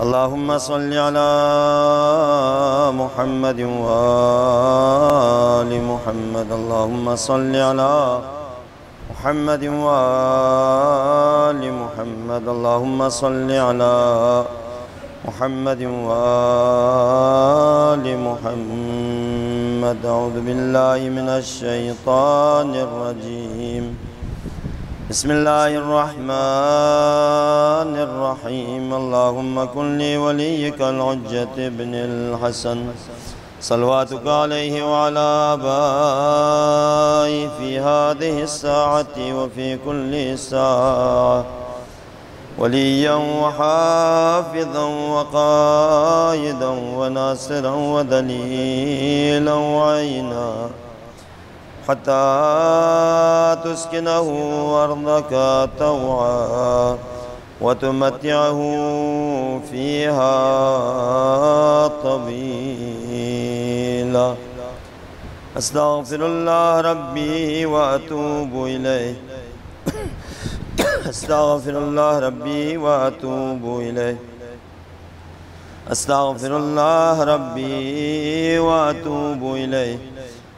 اللهم صل على محمد وآل محمد. اللهم صل على محمد وآل محمد. اللهم صل على محمد وآل محمد. أعوذ بالله من الشيطان الرجيم. بسم الله الرحمن الرحيم. اللهم كن لي وليك الحجة ابن الحسن. صلواتك عليه وعلى آبائه في هذه الساعة وفي كل ساعة. وليا وحافظا وقائدا وناصرا ودليلا وعينا. حتى تسكنه أرضك طوعا وتمتعه فيها طويلا. أستغفر الله ربي وأتوب إليه. أستغفر الله ربي وأتوب إليه. أستغفر الله ربي وأتوب إليه.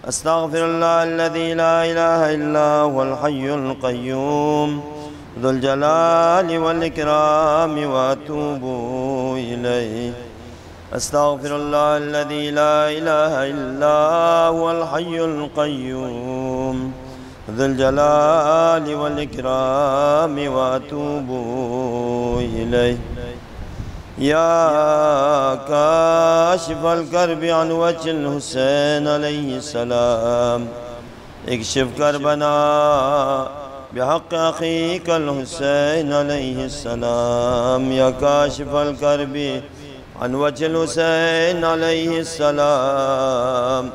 أستغفر الله الذي لا إله إلا هو الحي القيوم ذو الجلال والإكرام وأتوب إليه. أستغفر الله الذي لا إله إلا هو الحي القيوم ذو الجلال والإكرام وأتوب إليه. يا كاشف الكرب عن وجه الحسين عليه السلام. اكشف كربنا بحق أخيك الحسين عليه السلام. يا كاشف الكرب عن وجه الحسين عليه السلام.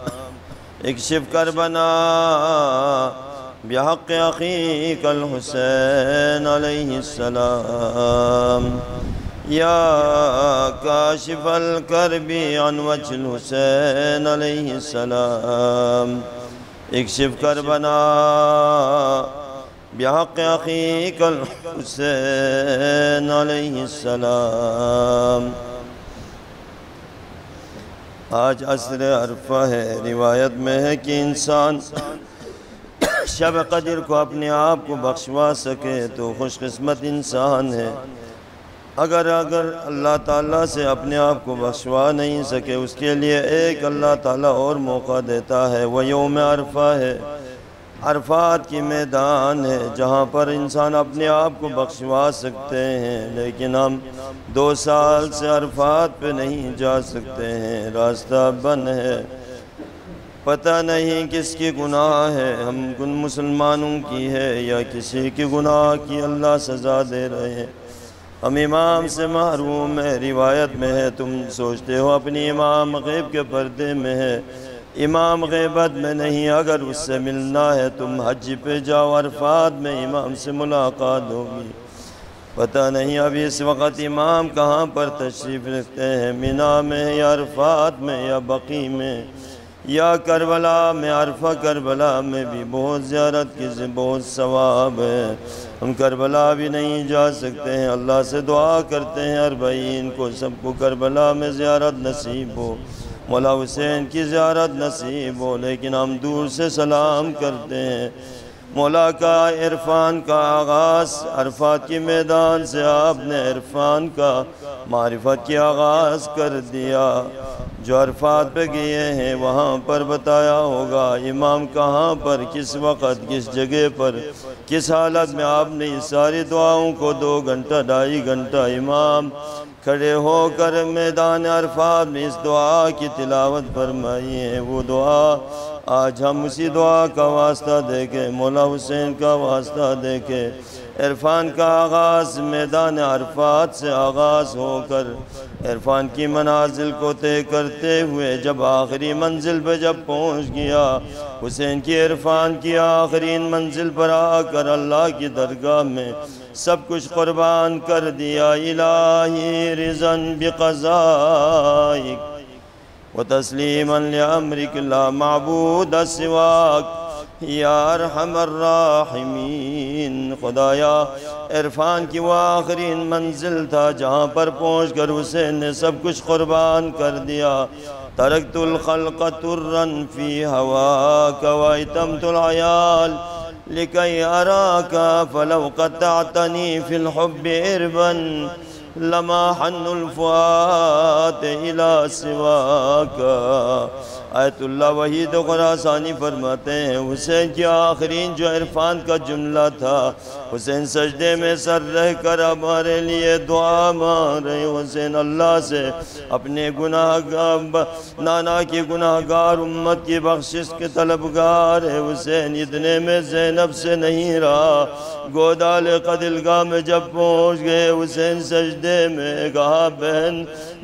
اكشف كربنا بحق أخيك الحسين عليه السلام. يا كاشف الكرب عن وجه الحسين عليه السلام اكشف كربنا بحق أخيك الحسين عليه السلام۔ آج عصر عرفہ ہے، روایت میں ہے کہ انسان شب قدر کو اپنے آپ کو بخشوا سکے تو خوش قسمت انسان ہے۔ اگر اگر اللہ تعالیٰ سے اپنے آپ کو بخشوا نہیں سکے، اس کے لیے ایک اللہ تعالیٰ اور موقع دیتا ہے۔ وہ یوم عرفہ ہے۔ عرفات کی میدان ہے، جہاں پر انسان اپنے آپ کو بخشوا سکتے ہیں، لیکن ہم دو سال سے عرفات پہ نہیں جا سکتے ہیں۔ راستہ بند ہے۔ پتہ نہیں کس کی گناہ ہے۔ ہم کن مسلمانوں کی ہے یا کسی کی گناہ کی اللہ سزا دے رہے ہیں۔ ہم امام سے محروم ہے روایت میں ہے تم سوچتے ہو اپنی امام غیب کے پردے میں ہے امام غیبت میں نہیں، اگر اس سے ملنا ہے تم حج پہ جاؤ، عرفات میں امام سے ملاقات ہوگی۔ پتہ نہیں اب اس وقت امام کہاں پر تشریف رکھتے ہیں، مینا میں یا عرفات میں یا بقی میں؟ یا کربلا میں، عرفہ کربلا میں بھی بہت زیارت کی سے بہت ثواب ہے۔ ہم کربلا بھی نہیں جا سکتے ہیں۔ اللہ سے دعا کرتے ہیں اربعین کو سب کو کربلا میں زیارت نصیب ہو۔ مولا حسین کی زیارت نصیب ہو، لیکن ہم دور سے سلام کرتے ہیں۔ مولا کا عرفان کا آغاز، عرفات کی میدان سے آپ نے عرفان کا معرفت کی آغاز کر دیا۔ جو عرفات پہ گئے ہیں، وہاں پر بتایا ہوگا امام کہاں پر، کس وقت، کس جگہ پر، کس حالت میں آپ نے ساری دعاؤں کو دو گھنٹہ، ڈھائی گھنٹہ امام کھڑے ہو کر میدان عرفات میں اس دعا کی تلاوت فرمائی ہے۔ وہ دعا آج ہم اسی دعا کا واسطہ دے کے، مولا حسین کا واسطہ دے کے، عرفان کا آغاز، میدان عرفات سے آغاز ہو کر، عرفان کی منازل کو طے کرتے ہوئے جب آخری منزل پہ جب پہنچ گیا، حسین کی عرفان کی آخرین منزل پر آ کر اللہ کی درگاہ میں سب کچھ قربان کر دیا، الہی رزن بقضائک۔ وتسلیما لأمرك لا معبود سواك. یا أرحم الراحمین خدایا عرفان کی وہ آخرین منزل تھا جہاں پر پہنچ کر حسین نے سب کچھ قربان کر دیا. ترکت الخلق ترن فی ہواک وائتمت العیال. لکی اراکا فلو قطعتنی فی الحب اربن لما حن الفؤاد إلى سواك. آیت اللہ وحید خراسانی فرماتے ہیں، حسین کی آخرین جو عرفان کا جملہ تھا، حسین سجدے میں سر رہ کر ہمارے لیے دعا مار رہے حسین اللہ سے اپنے گناہ گار نانا کی گناہ گار امت کی بخشش کے طلبگار ہے حسین اتنے میں زینب سے نہیں رہا، گودال قدلگاہ میں جب پہنچ گئے، حسین سجدے میں کہا، بہن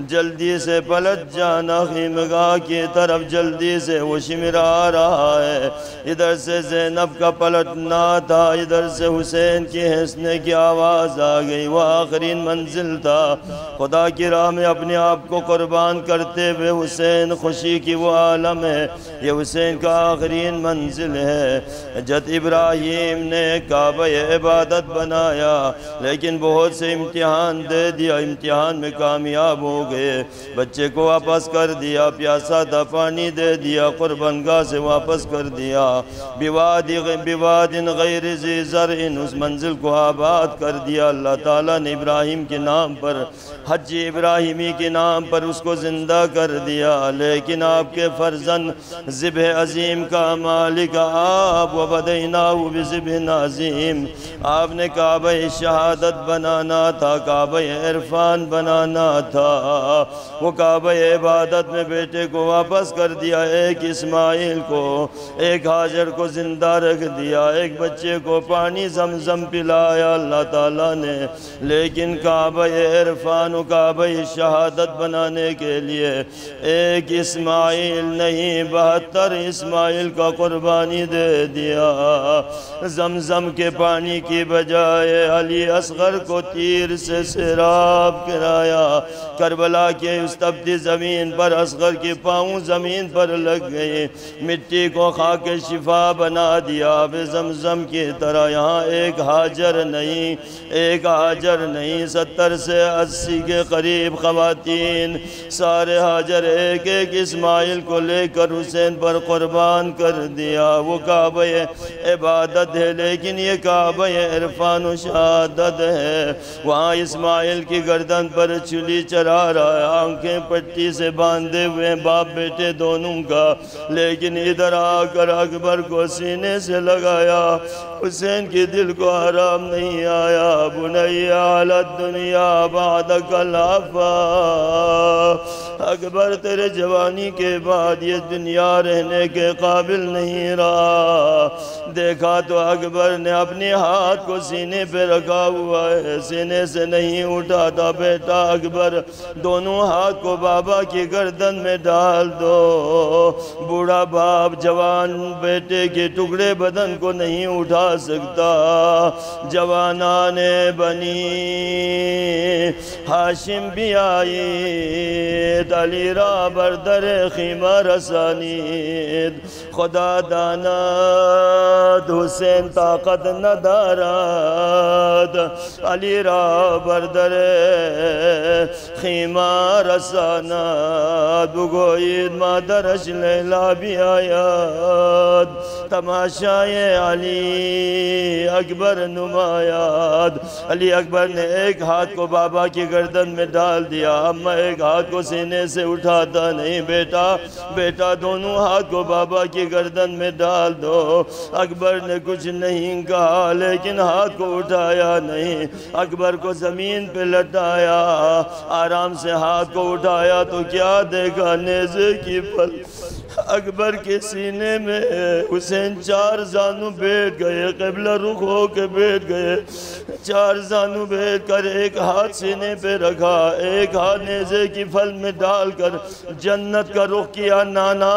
جلدی سے پلٹ جانا، خیمگاہ کی طرف جلدی سے وہ شمرا رہا ہے۔ ادھر سے زینب کا پلٹنا تھا، ادھر سے حسین کی حسنے کی آواز آ گئی۔ وہ آخرین منزل تھا۔ خدا کی راہ میں اپنے آپ کو قربان کرتے ہوئے حسین خوشی کی وہ عالم ہے۔ یہ حسین کا آخرین منزل ہے۔ جت ابراہیم نے کعبہ عبادت بنایا، لیکن بہت سے امتحان دے دیا۔ امتحان میں کامیاب ہو گئے۔ بچے کو واپس کر دیا۔ پیاسا تھا پانی دے دیا، قربان گاہ سے واپس کر دیا۔ بیواد غیر زی زرعن اس منزل کو آباد کر دیا۔ اللہ تعالیٰ نے ابراہیم کے نام پر، حج ابراہیمی کے نام پر اس کو زندہ کر دیا۔ لیکن آپ کے فرزن ذبح عظیم کا مالک، آپ و بدیناہو بذبح نازیم آپ نے کعبہ شہادت بنانا تھا، کعبہ عرفان بنانا تھا۔ وہ کعبہ عبادت میں بیٹے کو واپس کر دیا ایک اسماعیل کو، ایک حاجر کو زندہ رکھ دیا، ایک بچے کو پانی زمزم پلایا اللہ تعالیٰ نے۔ لیکن کعبہ عرفان و کعبہ شہادت بنانے کے لیے ایک اسماعیل نہیں، بہتر اسماعیل کا قربانی دے دیا۔ زمزم کے پانی کی بجائے علی اصغر کو تیر سے سراب کرایا کربلا کے اس تبتی زمین پر اصغر کی پاؤں زمین زمین پر لگ گئے۔ مٹی کو خاک شفا بنا دیا۔ اب زمزم کی طرح یہاں ایک حاجر نہیں، ایک حاجر نہیں۔ ستر سے اسی کے قریب خواتین۔ سارے حاجر ایک ایک اسماعیل کو لے کر حسین پر قربان کر دیا۔ وہ کعبہ عبادت ہے، لیکن یہ کعبہ عرفان و شہادت ہے۔ وہاں اسماعیل کی گردن پر چلی چرا رہا ہے۔ آنکھیں پٹی سے باندھے ہوئے باپ بیٹے دونوں دونوں کا لیکن ادھر آ کر اکبر کو سینے سے لگایا۔ حسین کی دل کو حرام نہیں آیا۔ بنی علی الدنیا بعدک العفا اکبر تیرے جوانی کے بعد یہ دنیا رہنے کے قابل نہیں رہا۔ دیکھا تو اکبر نے اپنے ہاتھ کو سینے پہ رکھا ہوا ہے۔ سینے سے نہیں اٹھاتا بیٹا اکبر۔ دونوں ہاتھ کو بابا کی گردن میں ڈال دو۔ بوڑھا باپ جوان بیٹے کے ٹکڑے بدن کو نہیں اٹھا سکتا۔ جوانان بنی۔ حاشم بھی آئی۔ علی را بردر خیمہ رسانید۔ خدا داناد حسین طاقت نداراد علی را بردر خیمہ رساناد بگوید مادرش لیلا بھی آیاد تماشائے علی اکبر نمایاد علی اکبر نے ایک ہاتھ کو بابا کی گردن میں ڈال دیا۔ اما ایک ہاتھ کو سینے سے اٹھاتا نہیں، بیٹا بیٹا دونوں ہاتھ کو بابا کی گردن میں ڈال دو۔ اکبر نے کچھ نہیں کہا، لیکن ہاتھ کو اٹھایا نہیں۔ اکبر کو زمین پہ لٹایا، آرام سے ہاتھ کو اٹھایا تو کیا دیکھا؟ نیزے کی پل اکبر کے سینے میں حسین چار زانو بیٹھ گئے، قبلہ رخ ہو کے بیٹھ گئے۔ چار زانو بیٹھ کر ایک ہاتھ سینے پہ رکھا، ایک ہاتھ نیزے کی پھل میں ڈال کر جنت کا رخ کیا نانا۔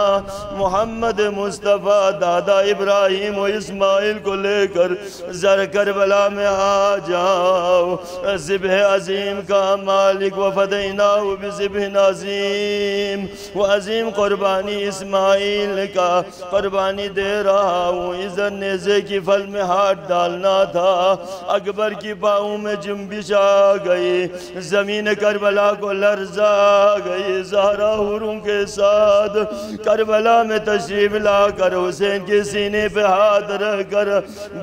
محمد مصطفیٰ، دادا ابراہیم و اسماعیل کو لے کر زر کربلا میں آ جاؤ۔ ذبح عظیم کا مالک و فدیناو بذبح نازیم و عظیم قربانی اسماعیل اسماعیل کا قربانی دے رہا ہوں۔ ادھر نیزے کی پھل میں ہاتھ ڈالنا تھا۔ اکبر کی پاؤں میں جنبش آ گئی۔ زمین کربلا کو لرزا گئی۔ زہرا حروں کے ساتھ کربلا میں تشریف لا کر حسین کے سینے پہ ہاتھ رہ کر،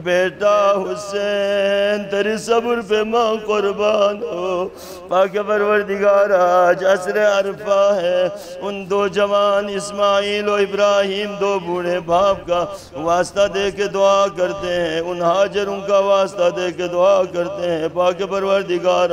بیٹا حسین تیری صبر پہ ماں قربان ہو۔ پاک پروردگار، آج عصر عرفہ ہے۔ ان دو جوان اسماعیل و ابراہیم دو بوڑھے باپ کا واسطہ دے کے دعا کرتے ہیں۔ ان حاجروں کا واسطہ دے کے دعا کرتے ہیں۔ پاک پروردگار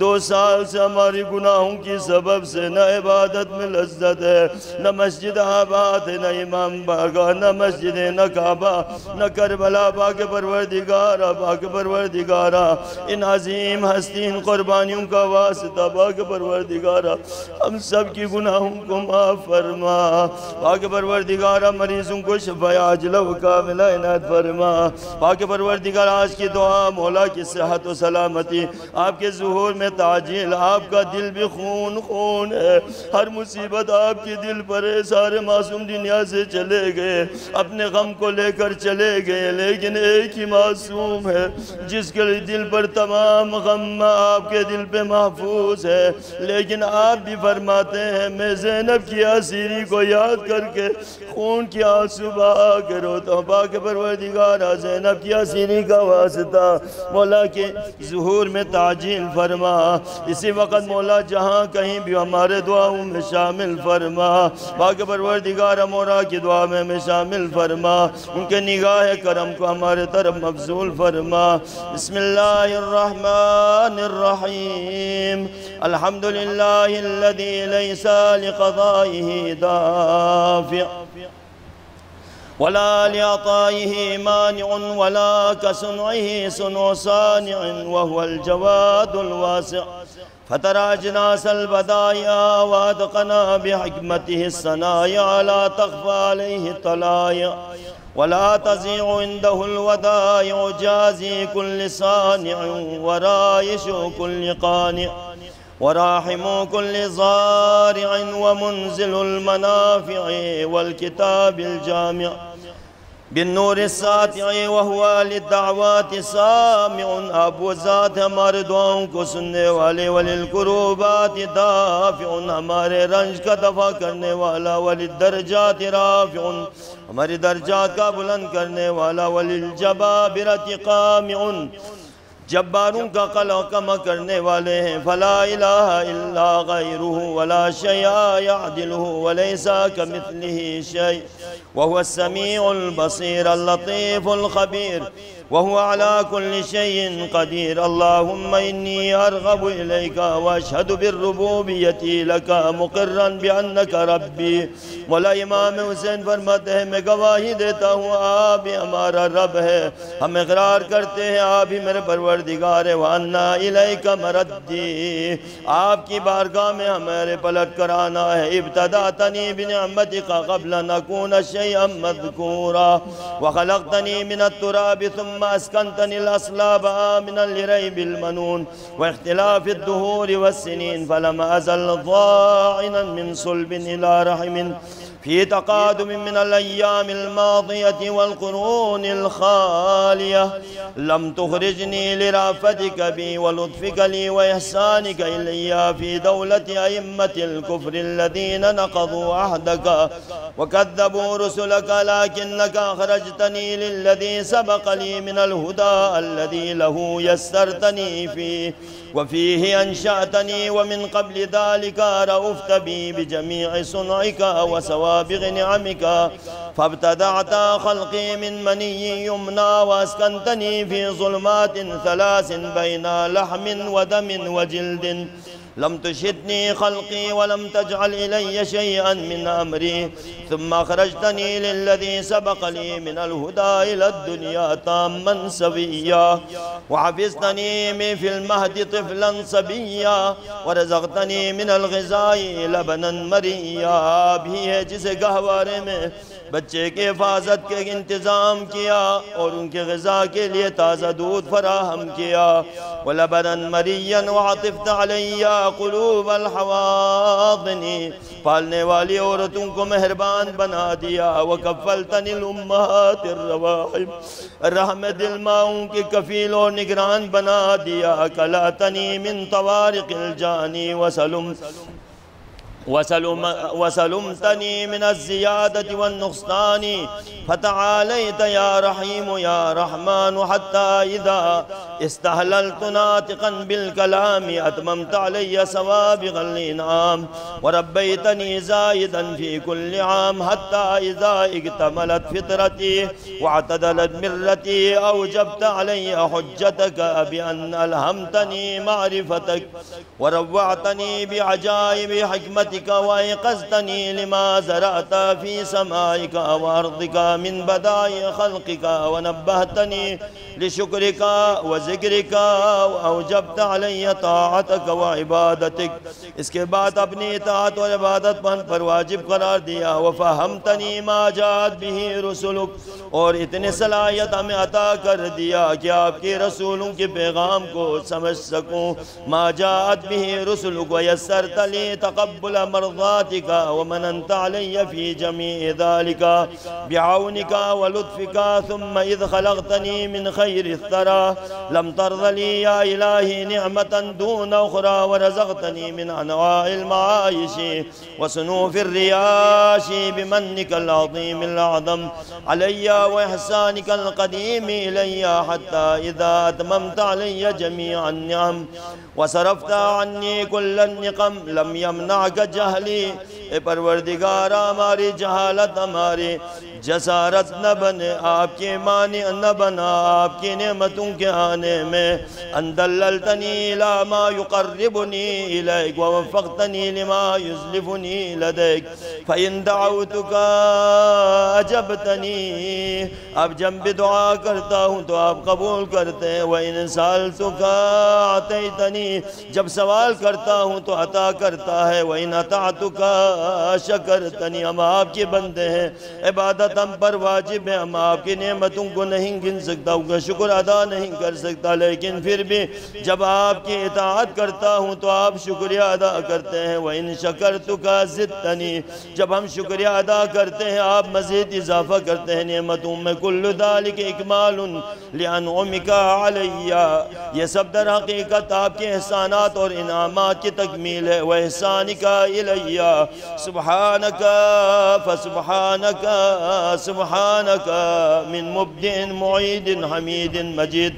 دو سال سے ہماری گناہوں کی سبب سے نہ عبادت میں لذت ہے، نہ مسجد آباد ہے، نہ امام باغا نہ مسجد نہ کعبہ، نہ کربلا۔ پاک پروردگارہ پاک پروردگارہ، ان عظیم ہستین قربانیوں کا واسطہ۔ پاک پروردگارہ، ہم سب کی گناہوں کو معاف فرما۔ پاک پروردگارہ مریضوں کو شفا عاجلہ و کاملہ عنایت فرما۔ پاک پروردگار، آج کی دعا مولا کی صحت و سلامتی، آپ کے ظہور میں تاجیل، آپ کا دل بھی خون خون ہے۔ ہر مصیبت آپ کے دل پر ہے، سارے معصوم دنیا سے چلے گئے، اپنے غم کو لے کر چلے گئے۔ لیکن ایک ہی معصوم ہے، جس کے دل پر تمام غم آپ کے دل پہ محفوظ ہے۔ لیکن آپ بھی فرماتے ہیں، میں زینب کی اسیری کو یاد کر کے خون کی آنسو بہا کے روتا ہوں۔ پاک پروردگارہ زینب کی اسیری کا واسطہ مولا کے ظہور میں تاجیل فرما۔ اسی وقت مولا جہاں کہیں بھی ہمارے دعاؤں میں شامل فرما۔ پاک پروردگارہ مولا کی دعا میں میں شامل فرما۔ ان کے نگاہ کرم کو ہمارے طرف مفضول فرما۔ بسم اللہ الرحمن الرحیم۔ الحمدللہ الذي ليس لقضائه دافع ولا لعطائه مانع ولا كصنعه صنع صانع وهو الجواد الواسع. فترى جناس البدايا وأدقنا بحكمته الصنايا لا تخفى عليه الطلايا. ولا تزيع عنده الودايع جازي كل صانع ورايش كل قانع. وراحم كل زارع ومنزل المنافع والكتاب الجامع بالنور الساتع وهو للدعوات سامع. وہ ذات ہمارے دعاؤں کو سننے والے دافع. ہمارے رنج کا کرنے والا وللدرجات رافع. ہماری درجات کا کرنے والا وللجبابرت قامع. جباروں کا قلع کم کرنے والے ہیں۔ فلا الہ الا غیرہ ولا شیع یعدلہ ولیسا کمثلہ شیع وهو السميع البصير اللطيف الخبير وهو على كل شيء قدير. اللهم إني أرغب إليك وأشهد بالربوبية لك مقرا بأنك ربي. مولا امام حسین فرماتے ہیں، میں گواہی دیتا ہوں، آپ ہی ہمارا رب ہے۔ ہم اقرار کرتے ہیں، آپ ہی میرے پروردگار ہے وَأَنَّا إِلَيْكَ مَرَدِّي۔ آپ کی بارگاہ میں ہمارے پلٹ کرانا ہے۔ ابتداتنی بنعمتك قبل نکون شیئا مذکورا۔ وخلقتنی من التراب ثم اسکنتنی الأسلاب آمنا لریب المنون واختلاف الدهور والسنين فلم أزل ضاعنا من صلب إلى رحم في تقادم من الأيام الماضية والقرون الخالية. لم تخرجني لرافتك بي ولطفك لي وإحسانك إلي في دولة أئمة الكفر الذين نقضوا عهدك وكذبوا رسلك لكنك أخرجتني للذي سبق لي من الهدى الذي له يسرتني فيه. وفيه أنشأتني ومن قبل ذلك رأفت بي بجميع صنعك وسوابغ نعمك فابتدعت خلقي من مني يمنى واسكنتني في ظلمات ثلاث بين لحم ودم وجلد. لم تشدني خلقي ولم تجعل إلي شيئا من أمري. ثم أخرجتني للذي سبق لي من الهدى إلى الدنيا تاما سويا. وحفظتني من في المهد طفلا صبيا. ورزقتني من الغذاء لبنا مريا. ہے جسے گہوارے میں بچے کے حفاظت کے انتظام کیا اور ان کے غذا کے لیے تازہ دودھ فراہم کیا۔ وَلَبَنًا مَرِيًّا وَعَطِفْتَ عَلَيَّا قلوب الحواضن پالنے والی عورتوں کو مہربان بنا دیا۔ وکفلتنی الامہات الرواحم رحم دل ماؤں کی کفیل اور نگران بنا دیا۔ کلاتنی من طوارق الجانی وسلم وسلم وسلمتني من الزيادة والنقصان. فتعاليت يا رحيم يا رحمن حتى إذا استهللت ناطقا بالكلام أتممت علي سوابغ الإنعام. وربيتني زايدا في كل عام حتى إذا اكتملت فطرتي واعتدلت مرتي أوجبت علي حجتك بأن ألهمتني معرفتك. وروعتني بعجائب حكمتك وإيقظتني لما زرعت في سمائك وأرضك من بداء خلقك ونبهتني لشكرك وذكرك وأوجبت علي طاعتك وعبادتك. اس کے بعد اپنی اطاعت و عبادت پن پر واجب قرار دیا، وفہمتنی ما جات بھی رسولک اور اتنی صلاحیت ہمیں عطا کر دیا کہ آپ کے رسولوں کے پیغام کو سمجھ سکوں۔ ما جات بھی رسولک ویسرت لی تقبل مرضاتك ومننت علي في جميع ذلك. بعونك ولطفك ثم إذ خلقتني من خير الثرى. لم ترض لي يا إلهي نعمة دون أخرى ورزقتني من أنواع المعايش. وصنوف الرياش بمنك العظيم الأعظم. علي وإحسانك القديم إلي حتى إذا أتممت علي جميع النعم. وصرفت عني كل النقم لم يمنعك جہلی اے پروردگار ہماری جہالت، ہماری جسارت نہ بنے، آپ کے معنی نہ بنا، آپ کی نعمتوں کے آنے میں۔ اندللتنی الى ما يقربنی الیک ووفقتنی لما يزلفنی لدیک۔ فَإِن دَعَوْتُكَ عَجَبْتَنِي اب جب بھی دعا کرتا ہوں تو آپ قبول کرتے ہیں۔ وَإِن سَالْتُكَ عَتَيْتَنِي جب سوال کرتا ہوں تو عطا کرتا ہے۔ وَإِن عَتَعْتُكَ شَكَرْتَنِي ہم آپ کے بندے ہیں۔ عبادت ہم پر واجب ہے، ہم آپ کی نعمتوں کو نہیں گن سکتا ہوں شکر ادا نہیں کر سکتا۔ لیکن پھر بھی جب آپ کی اطاعت کرتا ہوں تو آپ شکریہ ادا کرتے ہیں۔ وَإِن شَكَرْتُكَ زِدْتَنِي، جب ہم شکریہ ادا کرتے ہیں، آپ مزید اضافہ کرتے ہیں۔ نعمتوں میں کل ذالک اکمال لانعمک علیہ یہ سب در حقیقت آپ کے احسانات اور انعامات کی تکمیل ہے۔ وَإِحْسَانِكَ إِلَيَّ سُبْحَانَكَ فَسُبْحَانَكَ سُبْحَانَكَ مِن مُبْدِئٍ مُعِيدٍ حَمِيدٍ مَجِيدٍ.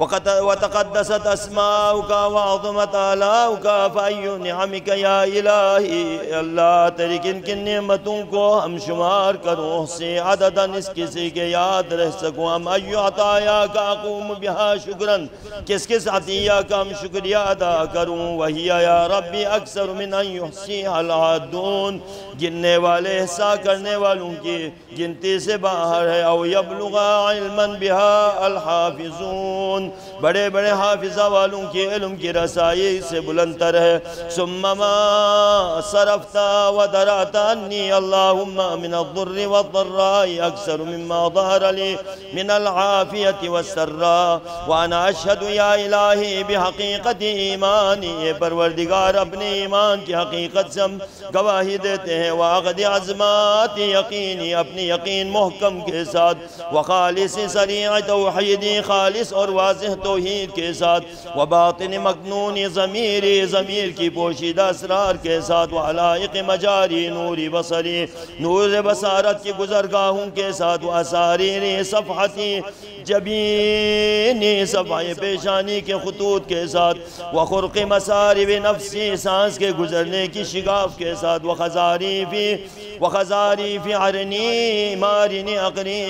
وتقدست اسماؤك وعظمت آلاؤك، فأي نعمك يا الہی اللہ تیری کن کن نعمتوں کو ہم شمار کروں سے عددا اس کسی کے یاد رہ سکوں ہم ایو عطایا کا اقوم بہا شکرن کس کس عطیہ کا ہم شکریہ ادا کروں وہی یا ربی اکثر من ان یحسی العدون. گننے والے احسا کرنے والوں کی گنتی سے باہر ہے او یبلغ علما بہا الحافظون. بڑے بڑے حافظہ والوں کی علم کی رسائی سے بلندر ہے۔ ثم ما صرفتا ودراتا انی اللہم من الضر والضراء اکثر مما ظہر لی من العافیت والسراء وانا اشہد یا الہی بحقیقت ایمانی پروردگار، اپنے ایمان کی حقیقت سے ہم گواہی دیتے ہیں۔ واغد عظمات یقینی، اپنی یقین محکم کے ساتھ۔ وخالص سریع توحیدی خالص اور واضح واضح توحید کے ساتھ، وباطن مقنون ضمیری ضمیر کی پوشیدہ اسرار کے ساتھ، وعلائق مجاری نوری بصری، نور بصارت کی گزرگاہوں کے ساتھ و واساریر صفحتی جبینی صفحہ پیشانی کے خطوط کے ساتھ، وخرق مسارب نفسی سانس کے گزرنے کی شگاف کے ساتھ وخزاری فی وخزاری فی عرنی، مارنی اقری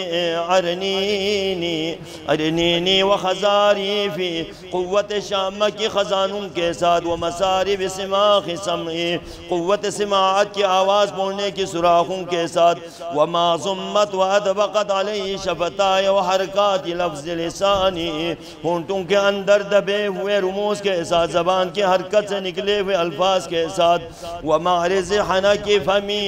عرنینی عرنینی و وخزاری فی قوت شامہ کی خزانوں کے ساتھ ومسارب سماخ سمعی، قوت سماعت کی آواز پوڑنے کی سراخوں کے ساتھ، وما ضمت وادبقت علی شفتائے وحرکات لفظ لسانی، ہونٹوں کے اندر دبے ہوئے رموز کے ساتھ، زبان کی حرکت سے نکلے ہوئے الفاظ کے ساتھ ومعرض حنا کی فمی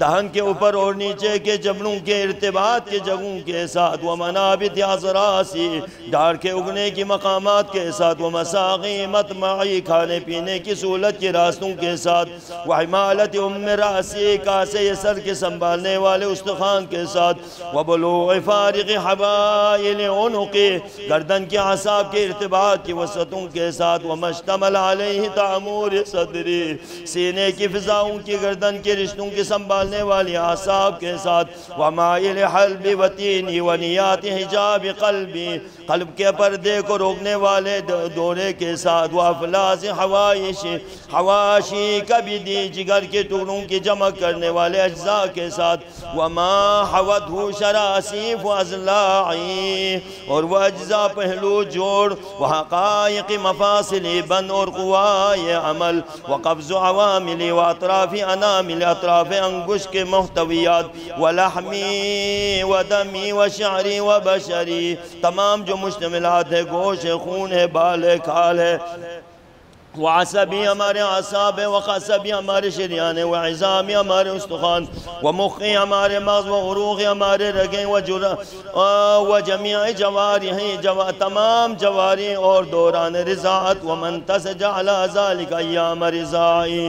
دہن کے اوپر اور نیچے کے جبڑوں کے ارتباط کے جگہوں کے ساتھ وہ منابت ذراسی ڈار کے اگر اگنے کی مقامات کے ساتھ، وہ مساغی مطمعی کھانے پینے کی سہولت کے راستوں کے ساتھ، وہ حمالت ام راسی کاسے سر کے سنبھالنے والے استخان کے ساتھ، وہ بلوغ فارغ حبائل عنقی گردن کے عصاب کے ارتباط کی وسطوں کے ساتھ، وہ مشتمل علیہ تعمور صدری، سینے کی فضاؤں کی، گردن کے رشتوں کی سنبھالنے والی عصاب کے ساتھ، وہ مائل حلب وطینی ونیات حجاب قلبی، قلب کے پردے پردے کو روکنے والے دورے کے ساتھ وہ حوائش حواشی کبھی دی جگر کے ٹکڑوں کی جمع کرنے والے اجزاء کے ساتھ۔ وما حوته شراسیف ازلاعی اور وہ اجزاء پہلو جوڑ، وہ حقائق مفاصل بن اور قوائے عمل۔ وقبض عوامل و اطراف انامل اطراف انگش کے محتویات۔ ولحمی و دمی و شعری و بشری تمام جو مشتملات ہے گوش ہے خون ہے، بال ہے، کھال ہے۔ وعصبی ہمارے عصاب ہیں، وقصبی ہمارے شریان ہیں، وعظامی ہمارے استخان ومخی ہمارے مغز، وغروغ ہمارے رگیں وہ جرا وہ وجمیع جواری ہیں تمام جواری اور دوران رضاعت ومنتسج علی ذالک ایام رضائی۔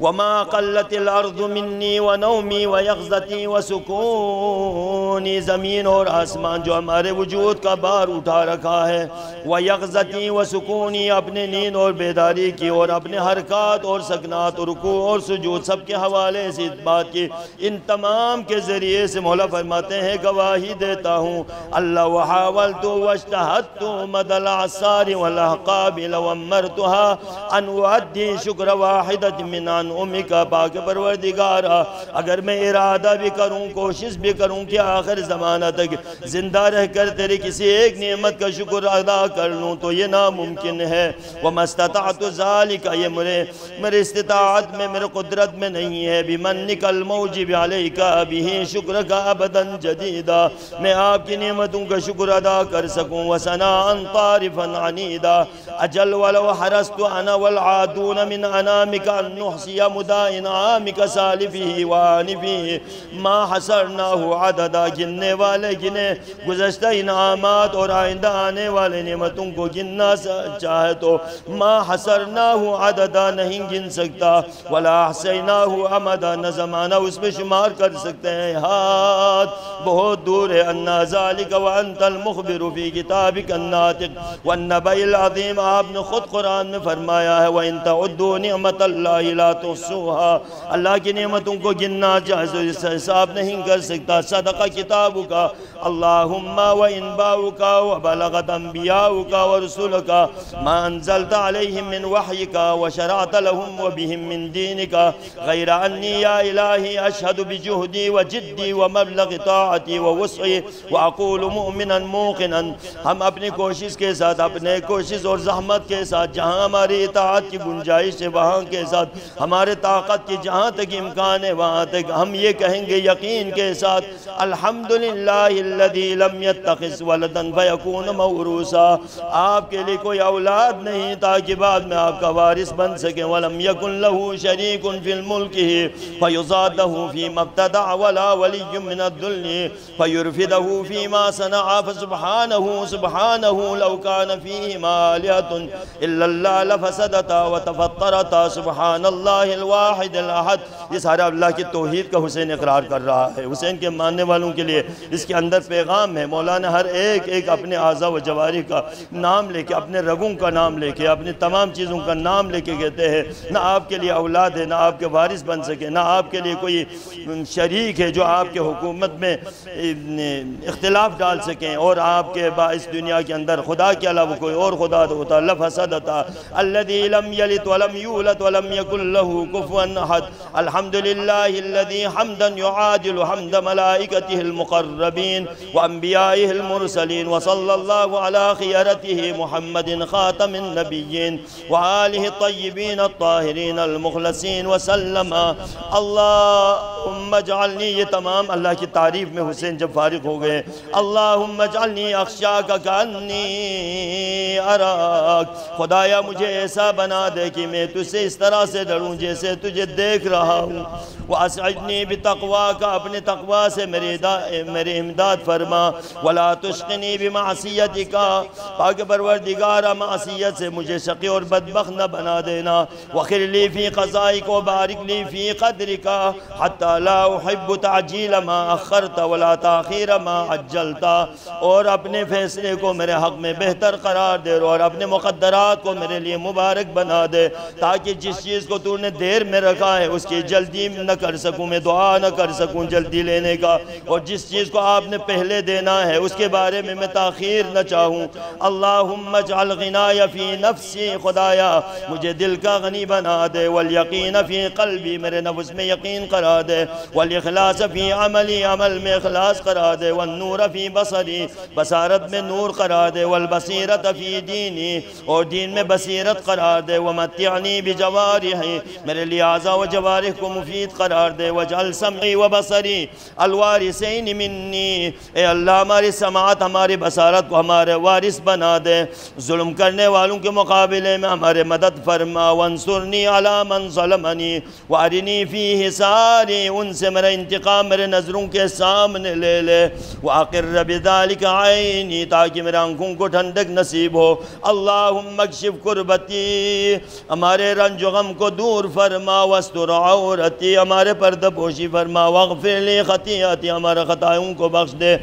وما قلت الارض منی ونومی ویغزتی وسکونی زمین اور آسمان جو ہمارے وجود کا بار اٹھا رکھا ہے ویغزتی وسکونی اپنے نیند اور بیداری کی اور اپنے حرکات اور سکنات، رکوع اور سجود، سب کے حوالے سے اس بات کی ان تمام کے ذریعے سے مولا فرماتے ہیں، گواہی دیتا ہوں۔ اللہ وحاولتو واشتہدتو مدل عصار والاحقاب لو امرتها ان وعدی شکر واحدت منان جان، امی کا پاک پروردگارا اگر میں ارادہ بھی کروں، کوشش بھی کروں کہ آخر زمانہ تک زندہ رہ کر تیرے کسی ایک نعمت کا شکر ادا کر لوں تو یہ ناممکن ہے۔ وَمَسْتَطَعْتُ ذَلِكَ، یہ مرے میرے استطاعت میں، میرے قدرت میں نہیں ہے۔ بِمَنِّكَ الْمَوْجِبِ عَلَيْكَ بِهِ شُكْرَكَ عَبَدًا جَدِيدًا میں آپ کی نعمتوں کا شکر ادا کر سکوں۔ وَسَنَاءً طَارِفًا عَنِيدًا اجل ولو حرست انا والعادون من انامك النحسي یا مدا انعامک سالفی وانفی ما حسرناہ عددا گننے والے گنے گزشتہ انعامات اور آئندہ آنے والے نعمتوں کو گننا چاہے تو ما حسرناہ عددا نہیں گن سکتا. ولا حسیناہ عمدا نہ زمانہ اس میں شمار کر سکتے ہیں. ہاتھ بہت دور ہے. انا ذالک وانت المخبر فی کتابک الناتق والنبی العظیم، آپ نے خود قرآن میں فرمایا ہے. وَإِن تَعُدُّوا نِعْمَةَ اللَّهِ لَا سوہا اللہ کی نعمتوں کو گننا چاہے اس حساب نہیں کر سکتا۔ صدقہ کتابوں کا اللہم و انباؤ کا و بلغت انبیاؤ کا و رسول کا ما انزلت علیہم من وحی کا و شرعت لهم و بهم من دین کا غیر انی یا الہی اشہد بجہدی و جدی و مبلغ طاعتی و وسعی و اقول مؤمنا موقنا ہم اپنی کوشش کے ساتھ، اپنے کوشش اور زحمت کے ساتھ، جہاں ہماری اطاعت کی گنجائش ہے، وہاں کے ساتھ، ہمارے طاقت کی جہاں تک امکان ہے، وہاں تک ہم یہ کہیں گے یقین کے ساتھ، الحمدللہ الذي لم يتخذ ولدا فيكون موروثا. آپ کے لیے کوئی اولاد نہیں تاکہ بعد میں آپ کا وارث بن سکے. ولم يكن له شريك في الملك فيزاده فيما ابتدع ولا ولي من الذل فيرفده فيما صنع. فسبحانه سبحانه لو كان فيهما آلهة إلا الله لفسدتا وتفطرتا. سبحان الله الواحد الأحد یہ سارا اللہ کی توحید کا حسین اقرار کر رہا ہے. حسین کے ماننے والوں کے لیے اس کے اندر پیغام ہے، مولانا ہر ایک ایک اپنے اعضاء و جواری کا نام لے کے، اپنے رگوں کا نام لے کے، اپنی تمام چیزوں کا نام لے کے کہتے ہیں۔ نہ آپ کے لیے اولاد ہے، نہ آپ کے وارث بن سکے، نہ آپ کے لیے کوئی شریک ہے جو آپ کے حکومت میں اختلاف ڈال سکیں اور آپ کے باعث دنیا کے اندر خدا کے علاوہ کوئی اور خدا ہوتا لفظتا الذي لم يلد ولم يولد ولم يكن له كفوا احد۔ الحمد لله الذي حمدا يعادل حمد ملائكته المقربين وأنبيائه المرسلين وصلى الله على خيرته محمد خاتم النبيين وآله الطيبين الطاهرين المخلصين وسلم. الله اللہم اجعلنی یہ تمام. اللہ کی تعریف میں حسین جب فارغ ہو گئے. اللہم اجعلنی اخشاک کانی اراک. خدایا مجھے ایسا بنا دے کہ میں تجھے اس طرح سے ڈروں جیسے تجھے دیکھ رہا ہوں. وَأَسْعِدْنِي بِتَقْوَاكَ اپنے تقوی سے میرے امداد فرما، وَلَا تُشْقِنِي بِمَعْصِيَتِكَ۔ پاک پروردگارہ معصیت سے مجھے شقی اور بدبخ نہ بنا دینا۔ وَخِرْ لِي فِي قَضَائِكَ وَبَارِكْ لِي فِي قَدْرِكَ۔ حَتَّى لَا أُحِبُّ تَعْجِيلَ مَا أَخَّرْتَ وَلَا تَأْخِيرَ مَا عَجَّلْتَ اور اپنے فیصلے کو میرے حق میں بہتر قرار دے اور اپنے مقدرات کو میرے لیے مبارک بنا دے۔ تاکہ جس چیز کو تو نے دیر میں رکھا ہے، اس کی جلدی نہ کر سکوں، میں دعا نہ کر سکوں جلدی لینے کا۔ اور جس چیز کو آپ نے پہلے دینا ہے، اس کے بارے میں میں تاخیر نہ چاہوں۔ اللہم اجعل غنای فی نفسی، خدایا، مجھے دل کا غنی بنا دے۔ والیقین فی قلبی، میرے نفس میں یقین کرا دے۔ والاخلاص فی عملی، عمل میں اخلاص کرا دے۔ والنور فی بصری، بصارت میں نور کرا دے۔ والبصیرت فی دینی، اور دین میں بصیرت قرار دے۔ ومتعنی بجوارحی میرے لیازہ و جوارح کو مفید قرار دے۔ وجعل سمعی و بصری الوارثین منی اے اللہ، ہماری سماعت، ہماری بصارت کو ہمارے وارث بنا دے۔ ظلم کرنے والوں کے مقابلے میں ہمارے مدد فرما۔ وانصرنی علی من ظلمنی وارنی فی حساری ان سے میرا انتقام میرے نظروں کے سامنے لے لے۔ وآقر بذالک عینی، تاکہ میرے آنکھوں کو ٹھنڈک نصیب ہو۔ اللہم اکشف قربتی، ہمارے رنج و غم کو دور فرما۔ وستر عورتی، ہمارے پردہ پوشی فرما۔ وغفر لی خطیعتی ہمارے خطائیوں کو بخش دے۔ で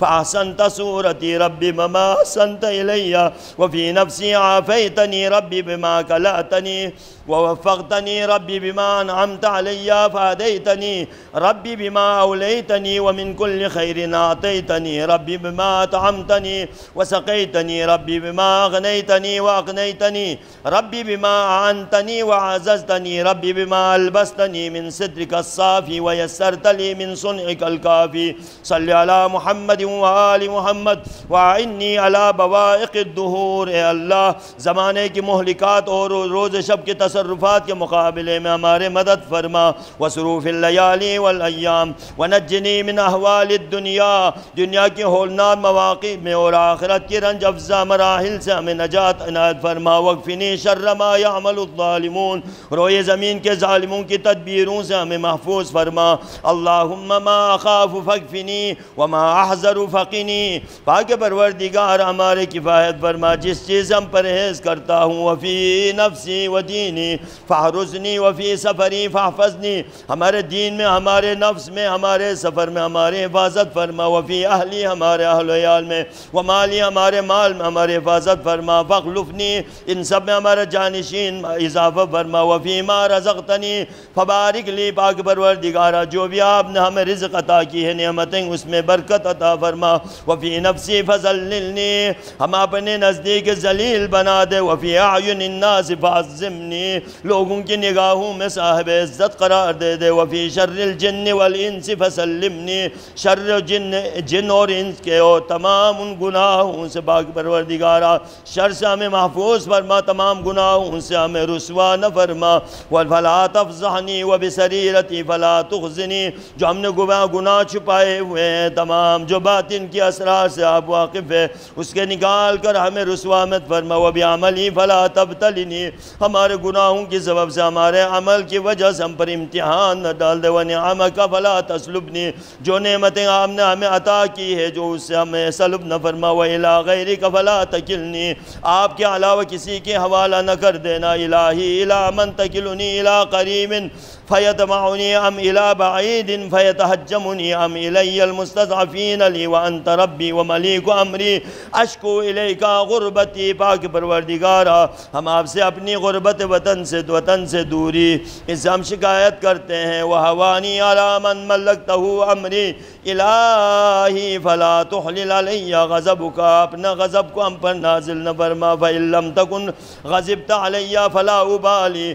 فأحسنت صورتی ربی بما أحسنت الی وفی نفسی عافیتنی ربی بما کلاتنی ووفقتني ربي بما أنعمت علي فهديتني ربي بما أوليتني ومن كل خير أعطيتني ربي بما أطعمتني وسقيتني ربي بما أغنيتني وأقنيتني ربي بما أعنتني وعززتني ربي بما ألبستني من صدرك الصافي ويسرت لي من صنعك الكافي. صل على محمد وآل محمد وعني على بوائق الدهور. اے اللہ، زمانے کی مہلکات اور روز شب کے تصرفات کے مقابلے میں ہمارے مدد فرما. وصروف اللیالی والایام ونجنی من احوال الدنیا دنیا کی ہولنار مواقع میں اور آخرت کی رنج افزا مراحل سے ہمیں نجات عنایت فرما. وقفنی شر ما یعمل الظالمون، روئے زمین کے ظالموں کی تدبیروں سے ہمیں محفوظ فرما. اللہم ما اخاف فقفنی وما احذر فقنی پاک پروردگار ہمارے کفایت فرما، جس چیز ہم پرہیز کرتا ہوں وفی نفسی و دینی فحرزنی وفی سفری فحفظنی ہمارے دین میں، ہمارے نفس میں، ہمارے سفر میں، ہمارے حفاظت فرما۔ وفی اہلی، ہمارے اہل ویال میں۔ ومالی ہمارے مال میں، ہمارے حفاظت فرما۔ فخلفنی ان سب میں ہمارا جانشین اضافہ فرما۔ وفی ما رزقتنی۔ فبارک لی پاک پروردگارہ جو بھی آپ نے ہمیں رزق رزق عطا کی ہے، نعمتیں اس میں برکت عطا فرما۔ وفی نفسی فضللنی ہم اپنے نزدیک ذلیل بنا دے۔ وفی اعین الناس فعظمنی لوگوں کی نگاہوں میں صاحب عزت قرار دے دے۔ وفی شر الجن والانس فسلمنی، شر جن جن اور انس کے اور تمام ان گناہوں سے باق پروردگارا شر سے ہمیں محفوظ فرما، تمام گناہوں سے ہمیں رسوا نہ فرما۔ والفلا تفضحنی وبسریرتی فلا تخزنی جو ہم نے گناہ گناہ چھپائے ہوئے ہیں۔ تمام جو باطن کی اسرار سے آپ واقف ہے اس کے نکال کر ہمیں رسوا مت فرما۔ وبعملی فلا تبتلنی ہمارے گناہوں کی سبب سے ہمارے عمل کی وجہ سے ہم پر امتحان نہ ڈال دے۔ وَنِعَمَكَ فَلَا تَسْلُبْنِ جو نعمتیں آپ نے ہمیں عطا کی ہے جو اس سے ہمیں سلب نہ فرما۔ وَإِلَىٰ غَيْرِكَ فَلَا تَكِلْنِ آپ کے علاوہ کسی کے حوالہ نہ کر دینا۔ الہی الہ من تکلنی الہ قریب فیتمعنی ام الہ بعید فیتحجر وتحجمني أم إلي المستضعفين لي وأنت ربي ومليك أمري. أشكو إليك غربتي، پاک پروردگارا، ہم آپ سے اپنی غربت وطن سے وطن سے دوری۔ اس ہم شکایت کرتے ہیں، وَهَوَانِي عَلَى مَنْ مَلَّكْتَهُ أَمْرِي۔ الہی فلا تحلل علی غضبک اپنا غضب کو ہم پر نازل نہ فرما۔ فَإِن لَمْ تَكُنْ غَضِبْتَ عَلَيَّ فَلَا أُبَالِي۔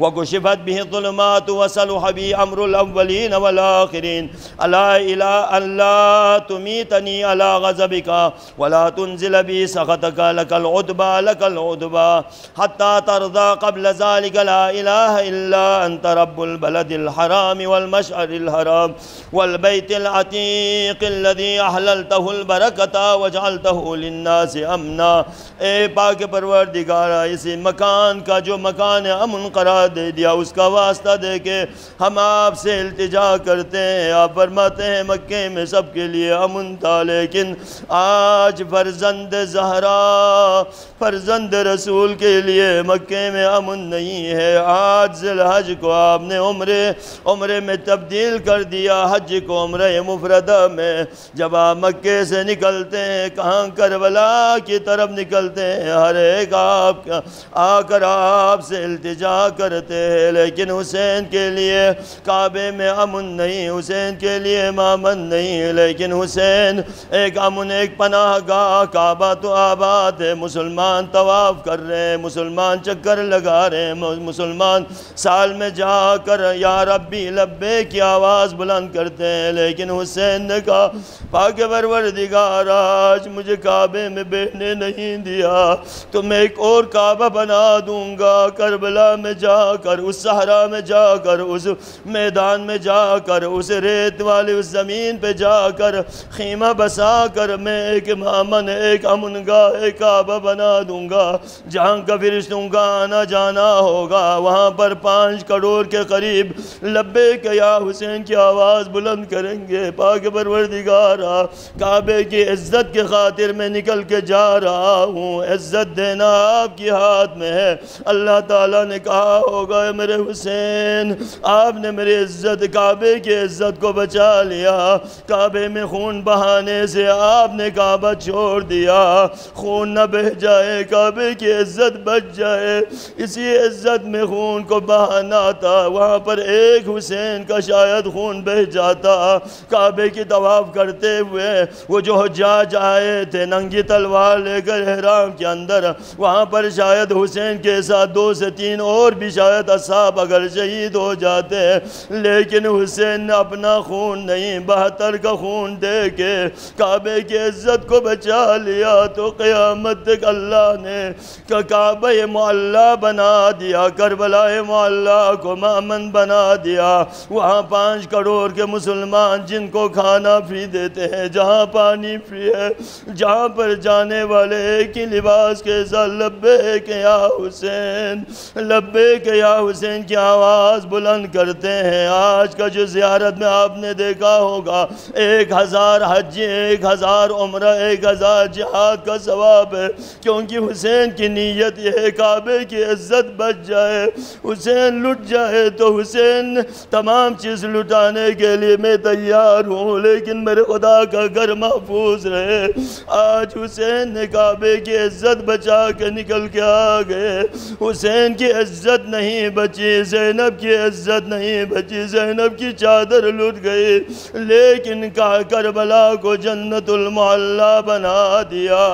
وکشفت به ظلمات وسل حبي أمر الاولین والآخرین ألا إلى أن لا تمیتنی على غزبکا ولا تنزل بي سختکا لکا العدبا لکا العدبا حتی ترضا قبل ذالک لا إله إلا أنت رب البلد الحرام والمشعر الحرام والبیت العتيق الذي أحللته البركة وجعلته للناس أمنا. اے پاک پروردگارا، اسی مکان کا جو مکان امن قرار دے دیا، اس کا واسطہ دے کے ہم آپ سے التجا کرتے ہیں۔ آپ فرماتے ہیں، مکے میں سب کے لیے امن تھا، لیکن آج فرزند زہرا، فرزند رسول کے لیے مکے میں امن نہیں ہے۔ آج ذلحج کو آپ نے عمرے عمرے میں تبدیل کر دیا، حج کو عمرہ مفردہ میں جب آپ مکے سے نکلتے ہیں، کہاں کربلا کی طرف نکلتے ہیں؟ ہر ایک آپ آ کر آپ سے التجا کرتے ہیں، لیکن حسین کے لیے کعبے میں امن نہیں، حسین کے لیے مامن نہیں، لیکن حسین ایک امن، ایک پناہ گاہ، کعبہ تو آباد ہے، مسلمان طواف کر رہے ہیں، مسلمان چکر لگا رہے ہیں مسلمان سال میں جا کر یا ربی لبے کی آواز بلند کرتے ہیں، لیکن حسین نے کہا پاک پروردگار آج مجھے کعبے میں بیٹھنے نہیں دیا۔ تو میں ایک اور کعبہ بنا دوں گا، کربلا میں جا کر، اس صحرا میں جا کر، اس میدان میں جا کر، اس ریت والی، اس زمین پہ جا کر، خیمہ بسا کر، میں ایک مامن، ایک امن گاہ ایک کعبہ بنا دوں گا۔ جہاں کا فرشتوں کا آنا جانا ہوگا، وہاں پر پانچ کروڑ کے قریب لبے کے یا حسین کی آواز بلند کریں گے۔ پاک پروردگارا کعبے کی عزت کے خاطر میں نکل کے جا رہا ہوں۔ عزت دینا آپ کی ہاتھ میں ہے۔ اللہ تعالیٰ نے کہا ہوگا، اے میرے حسین، آپ نے میری عزت، کعبے کی عزت کو بچا لیا۔ کعبے میں خون بہانے سے آپ نے کعبہ چھوڑ دیا۔ خون نہ بہ جائے، کعبے کی عزت بچ جائے۔ اسی عزت میں خون کو بہانا تھا۔ وہاں پر ایک حسین کا شاید خون بہ جاتا۔ کعبے کی طواف کرتے ہوئے وہ جو حجاج آئے تھے، ننگی تلوار لے کر احرام کے اندر، وہاں پر شاید حسین کے ساتھ دو سے تین اور بھی شاید اصحاب اگر شہید ہو جاتے، لیکن حسین نے اپنا خون نہیں، بہتر کا خون دے کے کعبے کی عزت کو بچا لیا۔ تو قیامت تک اللہ نے کعبہ معلہ بنا دیا کربلا معلہ کو مامن بنا دیا۔ وہاں پانچ کروڑ کے مسلمان جن جن کو کھانا فری دیتے ہیں، جہاں پانی فری ہے، جہاں پر جانے والے ایک ہی لباس کے ساتھ لبے کے یا حسین، لبے کے یا حسین کی آواز بلند کرتے ہیں۔ آج کا جو زیارت میں آپ نے دیکھا ہوگا، ایک ہزار حج ایک ہزار عمرہ، ایک ہزار جہاد کا ثواب ہے۔ کیونکہ حسین کی نیت یہ ہے، کعبے کی عزت بچ جائے۔ حسین لٹ جائے تو حسین تمام چیز لٹانے کے لیے میں تیار ہوں، لیکن میرے خدا کا گھر محفوظ رہے۔ آج حسین نے کعبے کی عزت بچا کے نکل کے آگئے حسین کی عزت نہیں بچی، زینب کی عزت نہیں بچی۔ زینب کی چادر لٹ گئی، لیکن کربلا کو جنت المعلہ بنا دیا۔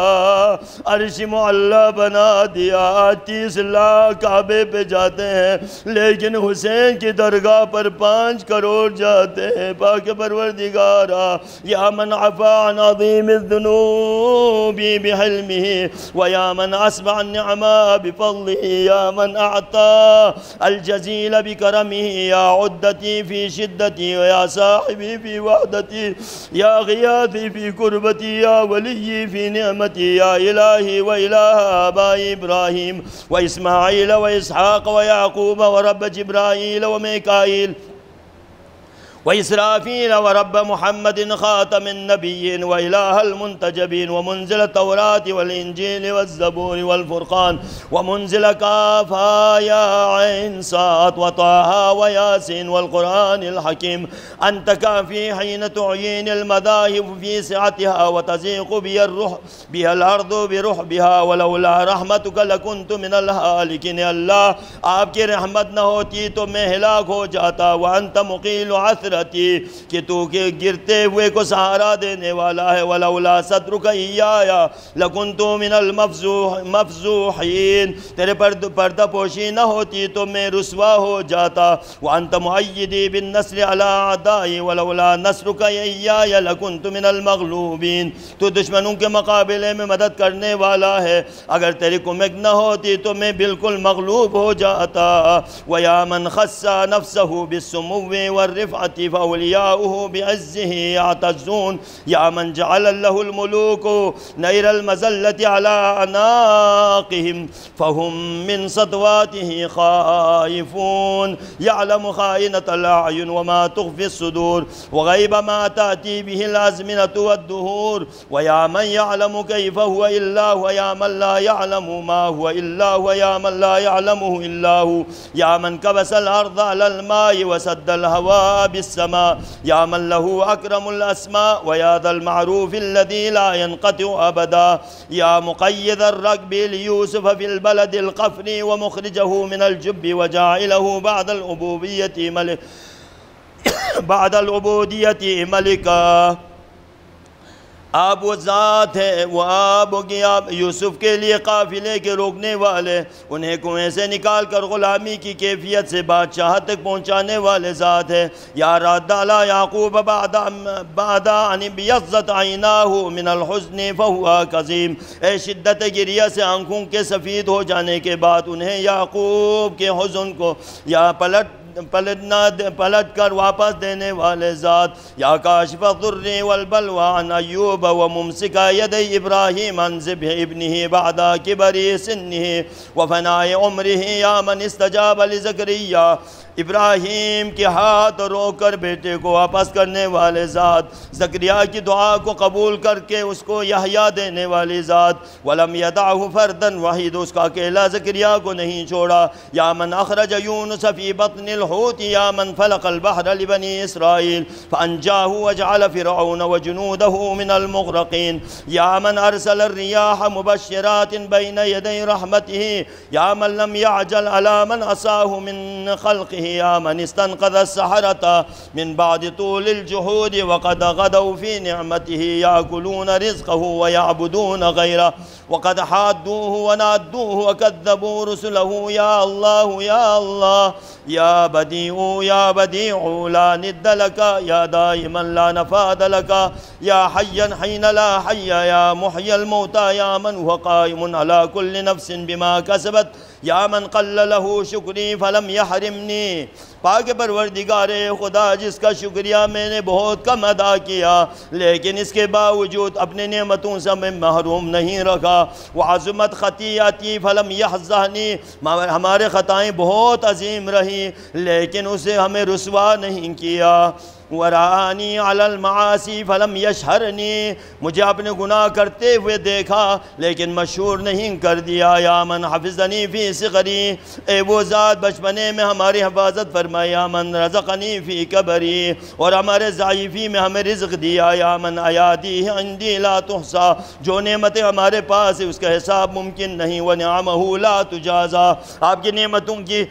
عرش معلہ بنا دیا۔ تیس لاکھ کعبے پہ جاتے ہیں، لیکن حسین کی درگاہ پر پانچ کروڑ جاتے ہیں۔ پاک پرور پروردگارا یا من عفا عن عظیم الذنوب بحلمه ويا من أسبع النعماء بفضله يا من أعطى الجزيل بكرمه يا عدتي في شدتي ويا صاحبي في وحدتي يا غياثي في كربتي يا ولي في نعمتي يا إلهي وإله آباء إبراهيم وإسماعيل وإسحاق ويعقوب ورب جبرائيل وميكائيل. وإسرافيل ورب محمد خاتم النبيين وإله المنتجبين ومنزل التوراة والإنجيل والزبور والفرقان ومنزل كافا يا عين صاد وطه وياسين والقرآن الحكيم أنت كافي حين تعيين المذاهب في سعتها وتزيق بها الروح بها الأرض بروح بها ولولا رحمتك لكنت من الهالكين. الله آپ کی رحمت نہ ہوتی تو ہلاک ہو جاتا وأنت مقیل عثر رہتی کہ تو کہ گرتے ہوئے کو سہارا دینے والا ہے، ولولا صدرک ایایا لکنتو من المفزوحین تیرے پردہ پوشی نہ ہوتی تو میں رسوا ہو جاتا۔ وانت معیدی بالنصر علی عدائی ولولا نصرک ایایا لکنتو من المغلوبین تو دشمنوں کے مقابلے میں مدد کرنے والا ہے۔ اگر تیری کمک نہ ہوتی تو میں بالکل مغلوب ہو جاتا۔ وَيَا مَنْ خَسَّى نَفْسَهُ بِالسُّمُوِّ وَالرِّفْعَةِ فأولياؤه بعزه يعتزون يا من جعل له الملوك نير المزلة على أعناقهم فهم من صدواته خائفون يعلم خائنة الأعين وما تخفي الصدور وغيب ما تأتي به الأزمنة والدهور ويا من يعلم كيف هو إلا هو يا من لا يعلم ما هو إلا هو يا من لا يعلمه إلا هو يا من كبس الأرض على الماء وسد الهواء بالسماء يا من له أكرم الأسماء ويا ذا المعروف الذي لا ينقطع أبدا يا مقيد الركب ليوسف في البلد القفر ومخرجه من الجب وجاعله بعد العبودية ملك بعد العبودية ملكا. آپ وہ ذات ہے، وہ آپ ہوگی آپ یوسف کے لیے قافلے کے روکنے والے، انہیں کنویں سے نکال کر غلامی کی کیفیت سے بادشاہ تک پہنچانے والے ذات ہے۔ یا راد علی یعقوب بعد عن بیضت عیناہ من الحزن فہوا قظیم اے شدت گریہ سے آنکھوں کے سفید ہو جانے کے بعد انہیں یعقوب کے حزن کو یا پلٹ پلٹنا پلٹ کر واپس دینے والے ذات۔ یا کاشف الضر والبلوان ایوب و ممسک ید ابراہیم عن زبہ ابنہ بعد کبری سنہ وفناء عمرہ یا من استجاب لزکریہ۔ ابراہیم کے ہاتھ رو کر بیٹے کو واپس کرنے والے ذات زکریہ کی دعا کو قبول کر کے اس کو یحییٰ دینے والی ذات۔ ولم یدعہ فردن وحید، اس کا اکیلا زکریہ کو نہیں چھوڑا۔ یا من اخرج یونس فی بطن الحوت، یا من فلق البحر لبنی اسرائیل۔ فانجاہ وجعل فرعون وجنودہ من المغرقین۔ یا من ارسل الریاح مبشرات بین یدی رحمته، یا من لم يعجل على من عصاه من خلقه يا من استنقذ السحرة من بعد طول الجهود وقد غدوا في نعمته يأكلون رزقه ويعبدون غيره. وقد حادوه ونادوه وكذبوا رسله. يا الله يا الله يا بديع يا بديع لا ند لك. يا دائما لا نفاد لك. يا حيا حين لا حي. يا محيي الموتى. يا من هو قائم على كل نفس بما كسبت. یا من قل له شکری فلم یحرمنی۔ پاک پروردگار خدا جس کا شکریہ میں نے بہت کم ادا کیا، لیکن اس کے باوجود اپنے نعمتوں سے میں محروم نہیں رکھا۔ وعظمت خطیعتی فلم یحزہنی ہمارے خطائیں بہت عظیم رہیں، لیکن اسے ہمیں رسوا نہیں کیا۔ ورانی علی المعاصی فلم یشہرنی۔ مجھے اپنے گناہ کرتے ہوئے دیکھا، لیکن مشہور نہیں کر دیا۔ یا من حفظنی فی صغری۔ اے وہ ذات بچپنے میں ہماری حفاظت فرمائی۔ یا من رزقنی فی کبری اور ہمارے ضعیفی میں ہمیں رزق دیا۔ یا من آیادی عندی لا تحسا جو نعمتیں ہمارے پاس ہیں، اس کا حساب ممکن نہیں۔ ونعمہو لا تجازا۔ آپ کی نعمتوں کی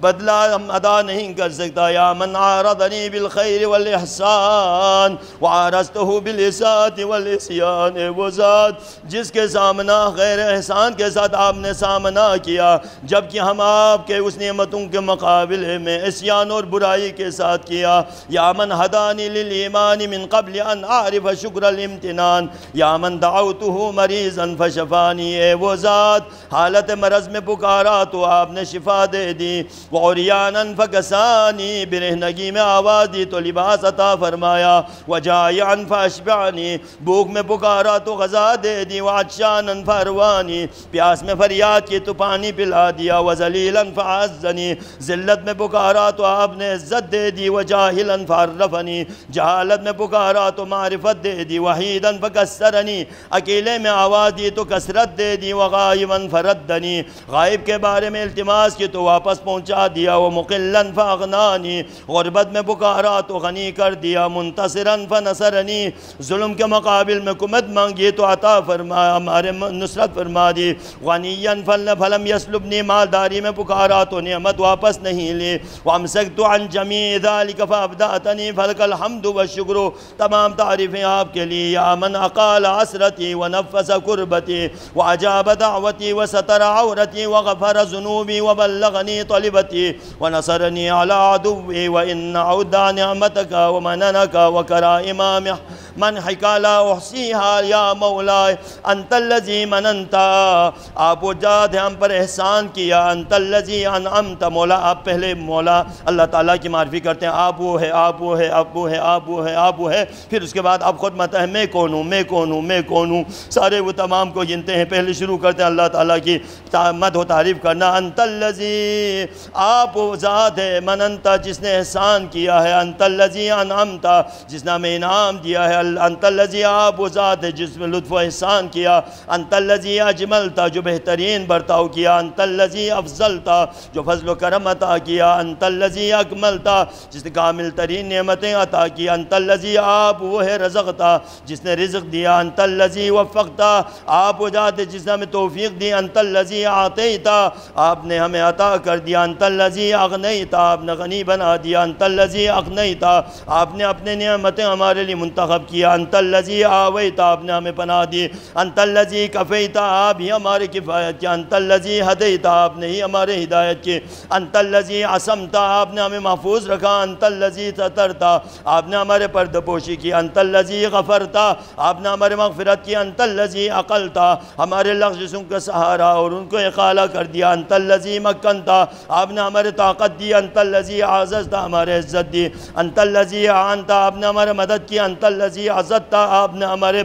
بدلہ ہم ادا نہیں کر سکتا۔ یا من عارضنی بالخیر والإحسان وعرسته بالإسات والإسيان وہ ذات، جس کے سامنا غیر احسان کے ساتھ آپ نے سامنا کیا، جبکہ ہم آپ کے اس نعمتوں کے مقابلے میں اسیان اور برائی کے ساتھ کیا۔ یا من حدانی للإیمان من قبل ان اعرف شکر الامتنان، یا من دعوته مریضا فشفانی، اے وہ ذات، حالت مرض میں پکارا تو آپ نے شفا دے دی۔ وعریانا فکسانی، برہنگی میں آواز دی تو لبا لباس عطا فرمایا وجائعن فاشبعنی، بھوک میں پکارا تو غذا دے دی وعطشانا فاروانی پیاس میں فریاد کی تو پانی پلا دیا وزلیلا فعزنی، ذلت میں پکارا تو آپ نے عزت دے دی، وجاہلا فعرفنی، جہالت میں پکارا تو معرفت دے دی، وحیدا فکسرنی، اکیلے میں آواز دی تو کسرت دے دی، وغائبا فردنی، غائب کے بارے میں التماس کی تو واپس پہنچا دیا وہ مقلا فاغنانی، غربت میں پکارا تو غنی کر دیا منتصرا فنصرنی۔ ظلم کے مقابل میں کمت مانگی تو عطا فرما، ہمارے نصرت فرما دی۔ غنیا فلم یسلبنی، مالداری میں پکارا تو نعمت واپس نہیں لی۔ وامسکت عن جمیع ذالک فابداتنی فلک الحمد والشکر تمام تعریفیں آپ کے لیے، یا من اقال عسرتی ونفس کربتی۔ وعجاب دعوتی وستر عورتی وغفر ذنوبی وبلغنی طلبتی۔ ونصرنی على عدوی وإن عودہ نعمتک ومننک وکرائم من حکالا احسیہا یا مولا انت اللذی مننتا آپ وہ جاد ہے ہم پر احسان کیا. انت اللذی انعمت مولا، آپ پہلے مولا. اللہ تعالیٰ کی معرفی کرتے ہیں. آپ وہ ہے آپ وہ ہے آپ وہ ہے آپ وہ ہے آپ وہ ہے. پھر اس کے بعد آپ خود مت ہے میں کون ہوں؟ میں کون ہوں؟ میں کون ہوں؟ سارے وہ تمام کو گنتے ہیں. پہلے شروع کرتے ہیں. اللہ تعالیٰ کی مد و تعریف کرنا. انت اللذی آپ وہ ذات ہے مننتا جس نے احسان کیا ہے. انت الذي اللذی انعمتا جس نے ہمیں انعام دیا ہے انت اللذی آپ وہ ذات ہے جس میں لطف و احسان کیا، انت اللذی اجملتا جو بہترین برتاؤ کیا، انت اللذی افضلتا جو فضل و کرم عطا کیا، انت اللذی اکملتا جس نے کامل ترین نعمتیں عطا کیا انت اللذی آپ وہ ہے رزقتا جس نے رزق دیا، انت اللذی وفقتا آپ وہ ذات ہے جس نے ہمیں توفیق دی، انت اللذی آتیتا آپ نے ہمیں عطا کر دیا، انت اللذی اغنیتا آپ نے غنی بنا دیا، انت اللذی اغنیتا آپ نے اپنے نعمتیں ہمارے لیے منتخب کیا۔ انت اللذی آویتا آپ نے ہمیں پناہ دی۔ انت اللذی کفیتا آپ ہی ہمارے کفایت کیا انت اللذی ہدیتا آپ نے ہی ہمارے ہدایت کی۔ انت اللذی عصمتا آپ نے ہمیں محفوظ رکھا۔ انت اللذی سترتا، آپ نے ہمارے پرد پوشی کی۔ انت اللذی غفرتا، آپ نے ہمارے مغفرت کی۔ انت اللذی عقلتا ہمارے لفظ جسم کا سہارا اور ان کو اقالہ کر دیا۔ انت اللذی مکنتا، آپ نے ہمارے طاقت دی۔ انت اللذی عززتا ہمارے عزت دی۔ انت اللذی آنتا آپ نے ہمارے مدد کی، انت اللذی عزتا آپ نے ہمارے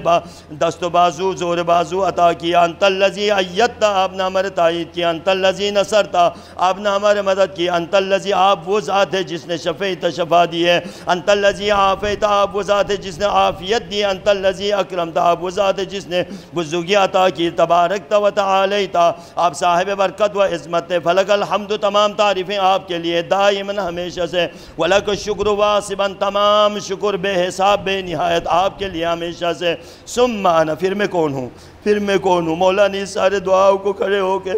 دست و بازو، زور بازو عطا کیا انت اللذی ایتا آپ نے ہمارے تائید کیا انت اللذی نصرتا آپ نے ہمارے مدد کی، انت اللذی آپ وہ ذات ہے جس نے شفیت شفا دی ہے، انت اللذی آفیتا آپ وہ ذات ہے جس نے آفیت دی، انت اللذی اکرمتا آپ وہ ذات ہے جس نے بزرگی عطا کی تبارکتا و تعالیتا آپ صاحب برکت و عظمت، فلک الحمد، تمام تعریفیں آپ کے لیے دائمن ہمیشہ سے، ولک شکر واسب واسبا تمام شکر بے حساب بے نہایت آپ کے لیے ہمیشہ سے۔ سمانا پھر میں کون ہوں؟ پھر میں کون ہوں مولا نے سارے دعاؤں کو کھڑے ہو کے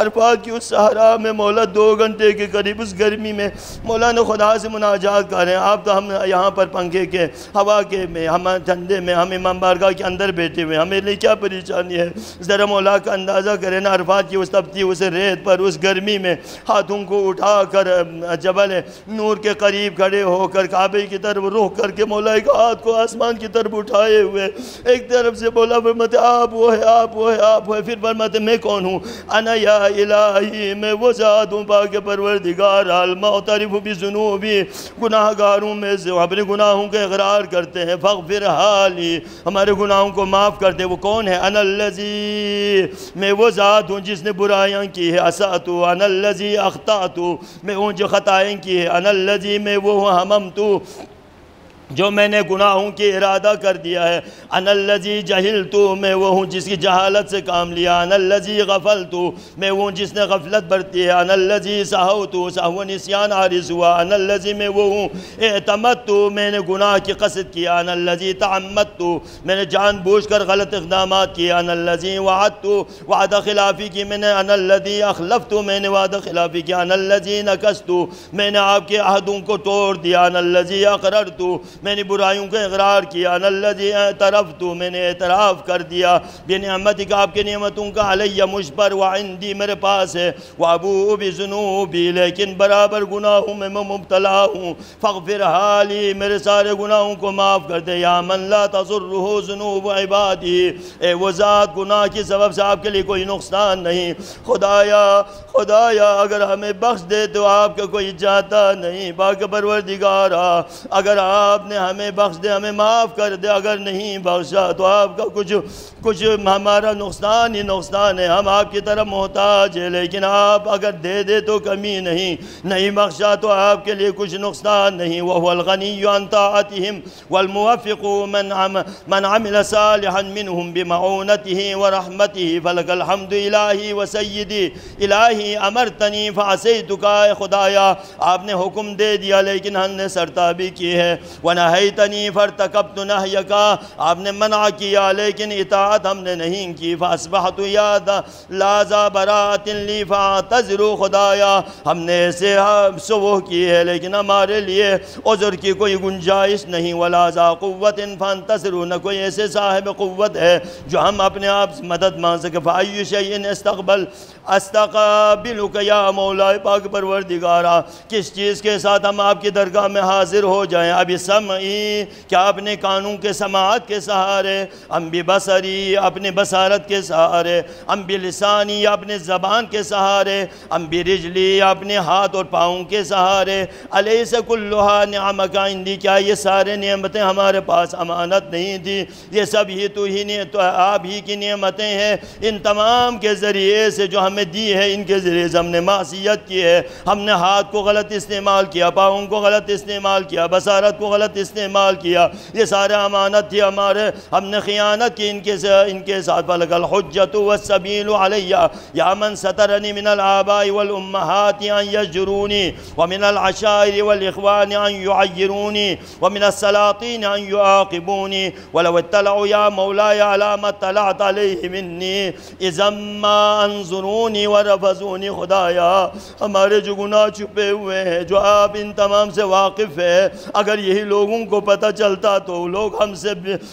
عرفات کی اس سہارا میں مولا دو گھنٹے کے قریب اس گرمی میں مولا نے خدا سے مناجات کریں۔ آپ تو ہم یہاں پر پنکھے کے، ہوا کے میں، ہم ٹھنڈے میں، ہم امام بارگاہ کے اندر بیٹھے ہوئے ہمیں لیے کیا پریشانی ہے۔ ذرا مولا کا اندازہ کریں نا، عرفات کی اس تبتی اس ریت پر، اس گرمی میں ہاتھوں کو اٹھا کر جبل نور کے قریب کھڑے ہو کر، کعبے کی طرف روک کر کے مولا ایک ہاتھ کو آسمان کی طرف اٹھائے ہوئے، ایک طرف سے بولا فرماتے آپ وہ ہے آپ، وہ ہے آپ، وہ ہے۔ پھر فرماتے میں کون ہوں؟ انا یا الہی، میں وہ ذات ہوں۔ پاک پروردگار، المعترف بزنوبی گناہ گاروں میں سے۔ اپنے گناہوں کے اقرار کرتے ہیں۔ فغفر حالی، ہمارے گناہوں کو معاف کرتے ہیں وہ کون ہے؟ انا اللذی میں وہ ذات ہوں جس نے برائیاں کی ہے اساتو، انا اللذی اختاتو میں ہوں جو خطائیں کی ہے انا اللذی میں وہ ہوں، حممتو۔ جو میں نے گناہوں کی ارادہ کر دیا ہے۔ ان اللذی جہلتو، میں وہ ہوں جس کی جہالت سے کام لیا۔ ان اللذی غفلتو، میں وہ ہوں جس نے غفلت برتی ہے۔ ان اللذی سہوتو، سہو نسیان عارض ہوا۔ ان اللذی میں وہ ہوں۔ اعتمدتو میں نے گناہ کی قصد کیا۔ ان اللذی تعمدتو میں نے جان بوجھ کر غلط اقدامات کیا ان اللذی وعدتو وعدہ خلافی کی میں نے۔ ان اللذی اخلفتو، میں نے وعدہ خلافی کیا۔ ان اللذی نکستو، میں نے آپ کے عہدوں کو توڑ دیا۔ ان اللذی اقررتو میں نے برائیوں کا اقرار کیا نلذی طرف تو میں نے اعتراف کر دیا۔ بے نعمت کا آپ کے نعمتوں کا علیہ مجھ پر وعندی میرے پاس ہے۔ وابو بزنوبی لیکن برابر گناہوں میں میں مبتلا ہوں۔ فغفر حالی، میرے سارے گناہوں کو معاف کر دے۔ یا من لا تضرہ ذنوب عبادی، اے وہ ذات گناہ کی سبب سے آپ کے لیے کوئی نقصان نہیں۔ خدایا خدایا، اگر ہمیں بخش دے تو آپ کا کوئی جاتا نہیں۔ باق پروردگارا، اگر آپ نے ہمیں بخش دے، ہمیں معاف کر دے۔ اگر نہیں بخشا تو آپ کا کچھ کچھ ہمارا نقصان ہی نقصان ہے۔ ہم آپ کی طرف محتاج ہیں، لیکن آپ اگر دے دے تو کمی نہیں۔ نہیں بخشا تو آپ کے لیے کچھ نقصان نہیں۔ وہ الغنی عن طاعتهم والموفق من عم، من عمل صالحا منهم بمعونته ورحمته فلك الحمد الہی و سیدی الہی امرتنی فعصیتک خدایا، آپ نے حکم دے دیا، لیکن ہم نے سرتابی کی ہے۔ ونہیتنی فرتکبت نہیکا آپ نے منع کیا لیکن اطاعت ہم نے نہیں کی۔ فاسبحت یاد لازا برات لی فاعتذر خدایا۔ ہم نے ایسے سوہ کی ہے لیکن ہمارے لیے عذر کی کوئی گنجائش نہیں۔ ولازا قوت فانتصرو نہ کوئی ایسے صاحب قوت ہے جو ہم اپنے آپ مدد مان سکے۔ فائیو شیئن استقبل۔ استقابلک یا مولا پاک پروردگارا، کس چیز کے ساتھ ہم آپ کی درگاہ میں حاضر ہو جائیں؟ ابھی سمعی کیا اپنے قانون کے سماعت کے سہارے، ہم بھی بسری اپنے بسارت کے سہارے، ہم بھی لسانی، اپنے زبان کے سہارے، ہم بھی رجلی، اپنے ہاتھ اور پاؤں کے سہارے۔ علیہ سے کلوہا نعمکہ اندی کیا یہ سارے نعمتیں ہمارے پاس امانت نہیں تھی؟ یہ سب ہی تو ہی تو آپ ہی کی نعمتیں ہیں۔ ان تمام کے ذریعے سے جو ہمیں دی ہے، ان کے ذریعے سے ہم نے معصیت کی ہے۔ ہم نے ہاتھ کو غلط استعمال کیا، پاؤں کو غلط استعمال کیا بسارت کو غلط استعمال کیا۔ یہ سارے امانت تھی ہمارے۔ ہم نے خیانت کی ان کے ان کے ساتھ۔ فلق الحجت والسبیل علیہ۔ یا من سترنی من الآباء والامہات ان یجرونی ومن العشائر والاخوان ان يعيروني ومن السلاطين أن يعاقبوني ولو اطلعوا يا مولاي على ما اطلعت عليه مني اذا ما انظروني ورفضوني خدایا۔ ہمارے جو گناہ چھپے ہوئے ہیں، جو آپ ان تمام سے واقف ہے اگر یہی لوگ لوگوں کو پتہ چلتا تو لوگ ہم سے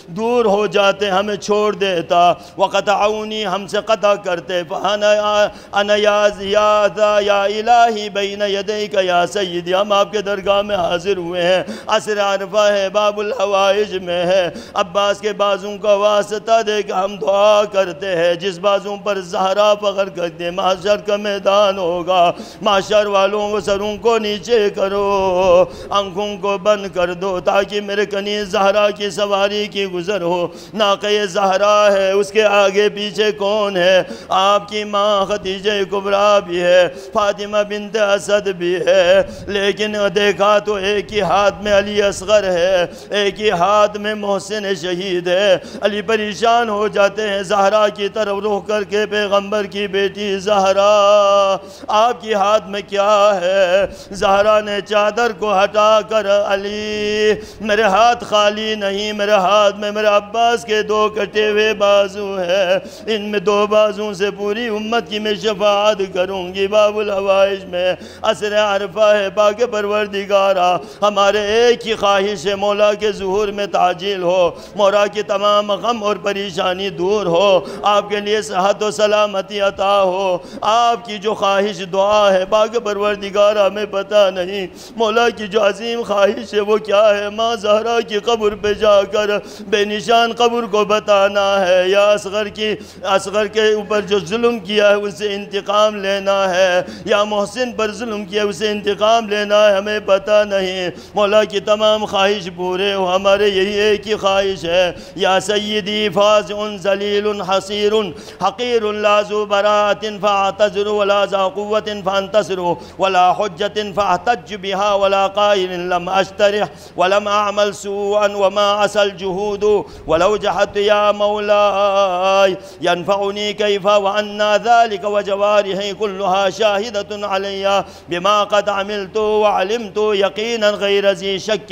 دور ہو جاتے، ہمیں چھوڑ دیتا۔ وقتعونی ہم سے قطع کرتے۔ فانا یا یا الہی بین یدیک یا سیدی ہم آپ کے درگاہ میں حاضر ہوئے ہیں۔ عصر عرفہ ہے، باب الحوائج میں ہے۔ عباس کے بازوں کا واسطہ دے کہ ہم دعا کرتے ہیں۔ جس بازوں پر زہرہ فخر کرتے ہیں معاشر کا میدان ہوگا۔ معاشر والوں کو سروں کو نیچے کرو، آنکھوں کو بند کر دو۔ تاکہ میرے کنی زہرہ کی سواری کی گزر ہو۔ ناقہ زہرہ ہے، اس کے آگے پیچھے کون ہے؟ آپ کی ماں خدیجہ کبرا بھی ہے، فاطمہ بنت اسد بھی ہے۔ لیکن دیکھا تو ایک ہی ہاتھ میں علی اصغر ہے، ایک ہی ہاتھ میں محسن شہید ہے۔ علی پریشان ہو جاتے ہیں زہرہ کی طرف روح کر کے پیغمبر کی بیٹی زہرہ آپ کی ہاتھ میں کیا ہے؟ زہرہ نے چادر کو ہٹا کر علی میرے ہاتھ خالی نہیں، میرے ہاتھ میں میرے عباس کے دو کٹے ہوئے بازو ہے ان میں دو بازوں سے پوری امت کی میں شفاعت کروں گی باب الحوائج میں۔ عصر عرفہ ہے پاک پروردگارہ، ہمارے ایک ہی خواہش ہے مولا کے ظہور میں تعجیل ہو، مولا کی تمام غم اور پریشانی دور ہو۔ آپ کے لیے صحت و سلامتی عطا ہو۔ آپ کی جو خواہش دعا ہے باغ پروردگار ہمیں پتہ نہیں۔ مولا کی جو عظیم خواہش ہے وہ کیا ہے؟ ماں زہرہ کی قبر پہ جا کر بے نشان قبر کو بتانا ہے یا اصغر کی اصغر کے اوپر جو ظلم کیا ہے اسے انتقام لینا ہے یا محسن پر ظلم کیا ہے اسے انتقام لینا ہے، ہمیں پتہ نہیں۔ مولا کی تمام خواہش پورے ہو، ہمارے یہی ایک ہی خواہش ہے۔ یا سیدی فازع ذلیل حصیر، حقیر لا ذو فاعتذر ولا ذا قوت فانتصر، ولا حجت فاحتج بها ولا قائل لم اشترح ولم أعمل سوءا وما عسى الجهود. ولو جحدت يا مولاي ينفعني كيف وأنا ذلك وجوارحي كلها شاهدة علي بما قد عملت وعلمت يقينا غير ذي شك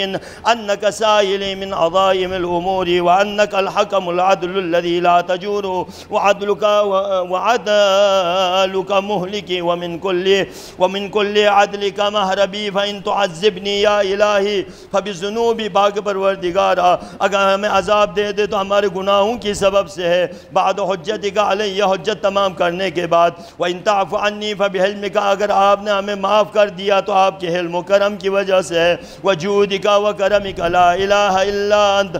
أنك سائلي من عظائم الأمور وأنك الحكم العدل الذي لا تجور. وعدلك وعدلك مهلك ومن كل ومن كل عدلك مهربي. فإن تعذبني يا إلهي فبظلم ذنوبی باغ پروردگارا۔ اگر ہمیں عذاب دے دے تو ہمارے گناہوں کی سبب سے ہے۔ بعد حجت کا علیہ حجت تمام کرنے کے بعد۔ وَإِن تَعْفُ عَنِّي فَبِحِلْمِكَ اگر آپ نے ہمیں معاف کر دیا تو آپ کے حلم و کرم کی وجہ سے ہے۔ وَجُودِكَ وَكَرَمِكَ لَا إِلَهَ إِلَّا أَنْتَ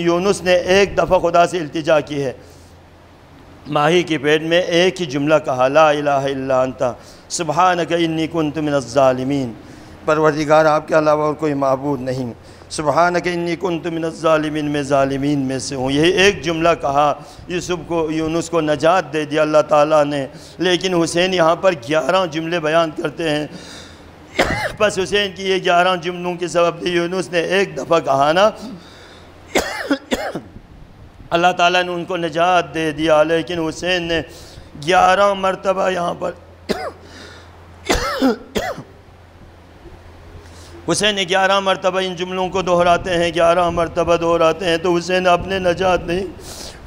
یونس نے ایک دفعہ خدا سے التجا کی ہے۔ ماہی کی پیٹ میں ایک ہی جملہ کہا، لا الہ الا انتا سبحانک انی کنت من الظالمین۔ پروردگار آپ کے علاوہ اور کوئی معبود نہیں۔ سبحانک انی کنت من الظالمین، میں ظالمین میں سے ہوں۔ یہ ایک جملہ کہا، یوسف کو، یونس کو نجات دے دیا اللہ تعالیٰ نے۔ لیکن حسین یہاں پر گیارہ جملے بیان کرتے ہیں۔ بس حسین کی یہ گیارہ جملوں کے سبب یونس نے ایک دفعہ کہا نا۔ اللہ تعالیٰ نے ان کو نجات دے دیا، لیکن حسین نے گیارہ مرتبہ یہاں پر حسین نے گیارہ مرتبہ ان جملوں کو دہراتے ہیں، گیارہ مرتبہ دہراتے ہیں، تو حسین اپنے نجات نہیں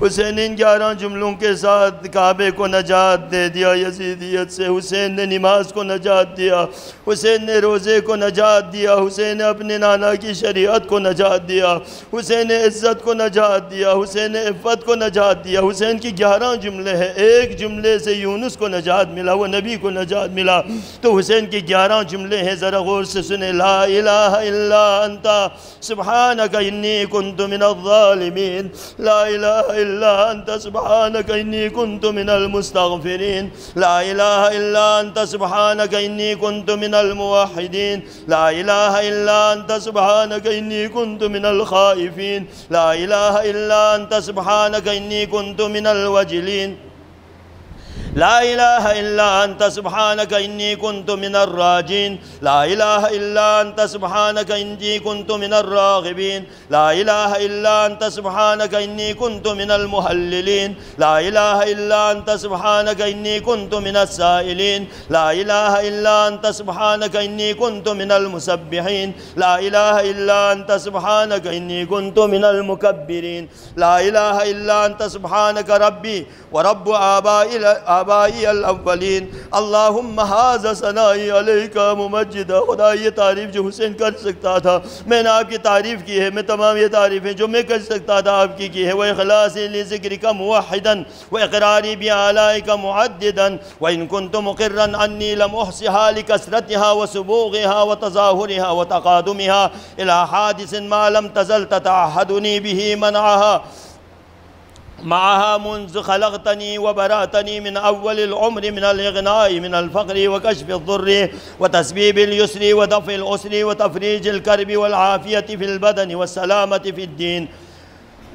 حسین ان گیارہ جملوں کے ساتھ کعبے کو نجات دے دیا، یزیدیت سے حسین نے نماز کو نجات دیا، حسین نے روزے کو نجات دیا، حسین نے اپنے نانا کی شریعت کو نجات دیا، حسین نے عزت کو نجات دیا، حسین نے عفت کو نجات دیا۔ حسین کی گیارہ جملے ہیں، ایک جملے سے یونس کو نجات ملا، وہ نبی کو نجات ملا۔ تو حسین کی گیارہ جملے ہیں، ذرا غور سے سنے لا الہ الا انتا سبحانک انی کنت من الظالمین۔ لا الہ الا إلا أنت سبحانك إني كنت من المستغفرين. لا إله إلا أنت سبحانك إني كنت من الموحدين. لا إله إلا أنت سبحانك إني كنت من الخائفين. لا إله إلا أنت سبحانك إني كنت من الوجلين. لا إله إلا أنت سبحانك إني كنت من الراجين. لا إله إلا أنت سبحانك إني كنت من الراغبين. لا إله إلا أنت سبحانك إني كنت من المهللين. لا إله إلا أنت سبحانك إني كنت من السائلين. لا إله إلا أنت سبحانك إني كنت من المسبحين. لا إله إلا أنت سبحانك إني كنت من المكبرين. لا إله إلا أنت سبحانك ربي ورب آبائي آبائی الاولین. اللہم حاضر سنائی علیکہ ممجدہ خدا یہ تعریف جو حسین کر سکتا تھا. میں نے آپ کی تعریف کی ہے. میں تمام یہ تعریفیں جو میں کر سکتا تھا آپ کی کی ہے. وَإِخْلَاسِ لِذِكْرِكَ مُوَحِدًا وَإِقْرَارِ بِعَلَائِكَ مُعَدِّدًا. وَإِن كُنْتُ مُقِرًّا أَنِّي لَمْ أُحْسِهَا لِكَسْرَتِهَا وَسُبُوغِهَا وَتَظَاهُرِهَا وَتَقَادُمِهَا إِلَى حَادِثٍ مَا لَمْ تَزَلْ تَتَعَحَدُنِي بِهِ مَنْعَهَا معها منذ خلقتني وبرأتني من أول العمر من الإغناء من الفقر وكشف الضر وتسبيب اليسر ودفع الأسر وتفريج الكرب والعافية في البدن والسلامة في الدين.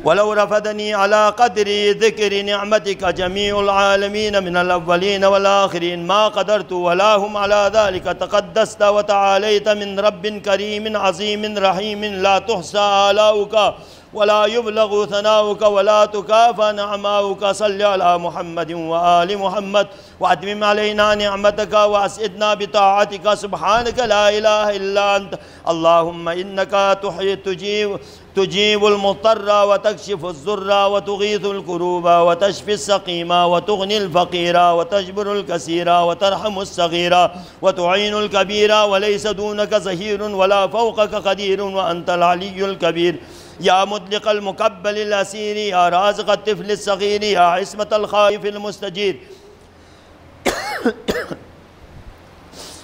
ولو رفدني على قدر ذكر نعمتك جميع العالمين من الأولين والآخرين ما قدرت ولا هم على ذلك. تقدست وتعاليت من رب كريم عظيم رحيم لا تحصى آلاؤك. ولا يبلغ ثناؤك ولا تكافى نعماؤك. صل على محمد وآل محمد وأتمم علينا نعمتك وأسئدنا بطاعتك. سبحانك لا إله إلا أنت. اللهم إنك تحيي تجيب تجيب المضطر وتكشف الزر وتغيث الكروب وتشفي السقيم وتغني الفقير وتجبر الكثير وترحم الصغير وتعين الكبير. وليس دونك زهير ولا فوقك قدير وأنت العلي الكبير. يا مطلق المقبل الأسير يا رازق الطفل الصغير يا عصمة الخائف المستجير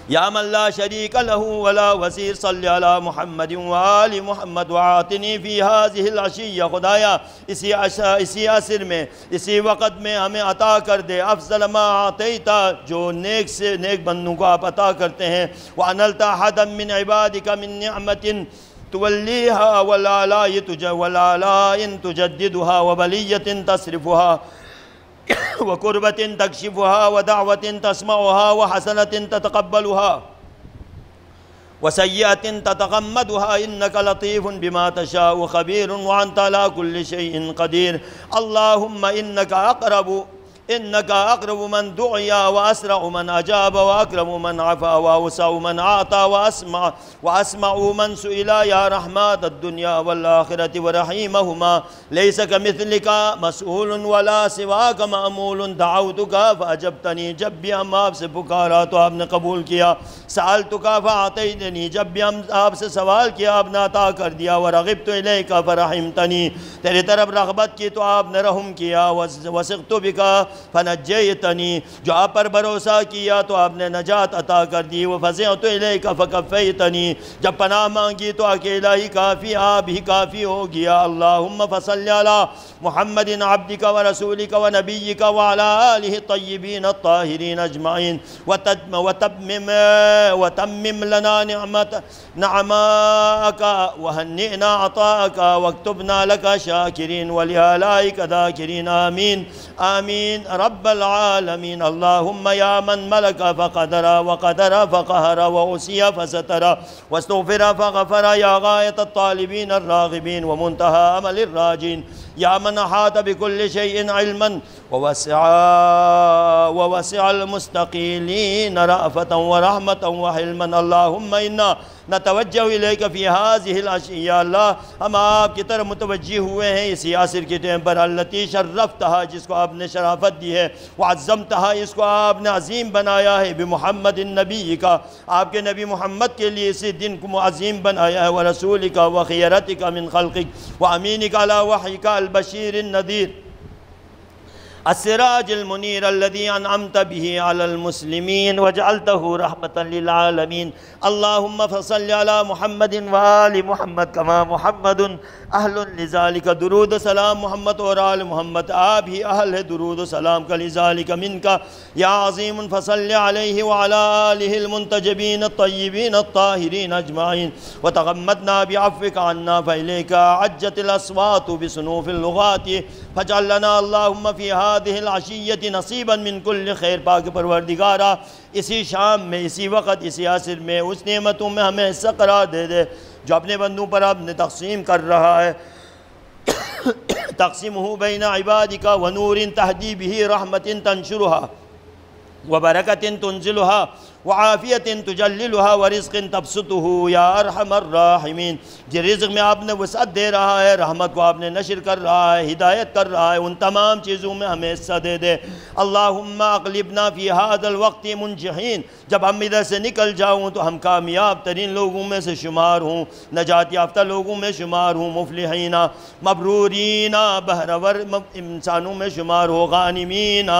يا من لا شريك له ولا وزير صل على محمد وآل محمد وعاتني في هذه العشية خدایا، اسی عشاء اسی عصر میں، اسی وقت میں ہمیں عطا کر دے، افضل ما عطیتا جو نیک سے نیک بندوں کو آپ عطا کرتے ہیں وَأَنَلْتَ حَدًا مِّنْ عِبَادِكَ مِّن نِعْمَةٍ توليها والآلاء تجددها وبلية تصرفها وكربة تكشفها ودعوة تسمعها وحسنة تتقبلها وسيئة تتغمدها إنك لطيف بما تشاء وخبير وأنت على كل شيء قدير اللهم إنك أقرب إنك أقرب من دعيا وأسرع من أجاب وأكرم من عفا وأوسع من أعطى وأسمع وأسمع من سئل يا رحمات الدنيا والآخرة ورحيمهما. ليس كمثلك مسؤول ولا سواك مأمول. دعوتك فأجبتني جب بھی ہم آپ سے پکارا تو آپ نے قبول کیا سألتك فأعطيتني جب بھی ہم آپ سے سوال کیا آپ نے عطا کر دیا ورغبت إليك فرحمتني. تیرے طرف رغبت کی تو آپ نے رحم کیا وسقت بك فنجیتنی جو آپ پر بھروسہ کیا تو آپ نے نجات عطا کر دی وفزعت الیک فکفیتنی جب پناہ مانگی تو اکیلا ہی کافی آپ ہی کافی ہو گیا اللہم فصلی علی محمد عبدک ورسولک ونبیک وعلا آلہ الطیبین الطاہرین اجمعین وتمم وتمم لنا نعمت نعماءک وهنئنا عطاءک واكتبنا لك شاکرین ولآلائک ذاکرین آمین آمين رب العالمين اللهم يا من ملك فقدر وقدر فقهر وأسي فستر واستغفر فغفر يا غاية الطالبين الراغبين ومنتهى أمل الراجين يا من أحاط بكل شيء علما ووسع ووسع المستقيلين رأفة ورحمة وحلما اللهم إنا نتوجہ الیک فی هذه الاشیاء اللہ، ہم آپ کی طرف متوجہ ہوئے ہیں اسی عصر کے ٹیم پر اللتی شرفتہا، جس کو آپ نے شرافت دی ہے، وعظمتہا، اس کو آپ نے عظیم بنایا ہے، بمحمد النبی کا۔ آپ کے نبی محمد کے لیے اسی دن کو عظیم بنایا ہے، ورسولک، وخیرتک، من خلقک، وامینک، علی وحیک البشیر النذیر۔ السراج المنیر الذي انعمت به على المسلمين وجعلته رحمة للعالمين. اللهم فصل على محمد وآل محمد كما محمد اہل لذالک درود سلام محمد اور آل محمد. آپ ہی اہل ہے درود و سلام کا لذالک من کا یا عظیم فصل علیہ وعلا آلہ المنتجبین الطیبین الطاہرین اجمعین. وتغمدنا بعفق عنا فإلیک عجت الاسوات بسنوف اللغات. فجعل لنا اللہم فی هذه العشیت نصیبا من کل خیر پاک پروردگارہ اسی شام میں، اسی وقت، اسی عصر میں، اس نعمتوں میں ہمیں حصہ قرار دے دے، جو اپنے بندوں پر اب نے تقسیم کر رہا ہے۔ تقسیم ہو بین عبادی ونور تہدی بھی رحمت تنشرها وبرکت تنزلها وعافیت تجللها ورزق تبسطه یا ارحم الراحمین۔ جی رزق میں آپ نے وسعت دے رہا ہے، رحمت کو آپ نے نشر کر رہا ہے، ہدایت کر رہا ہے، ان تمام چیزوں میں ہمیں حصہ دے دے۔ اللہم اقلبنا فی هذا الوقت منجحین۔ جب ہم ادھر سے نکل جاؤں تو ہم کامیاب ترین لوگوں میں سے شمار ہوں۔ نجات یافتہ لوگوں میں شمار ہوں، مفلحین، مبرورین بہرور انسانوں میں شمار ہو، غانمین۔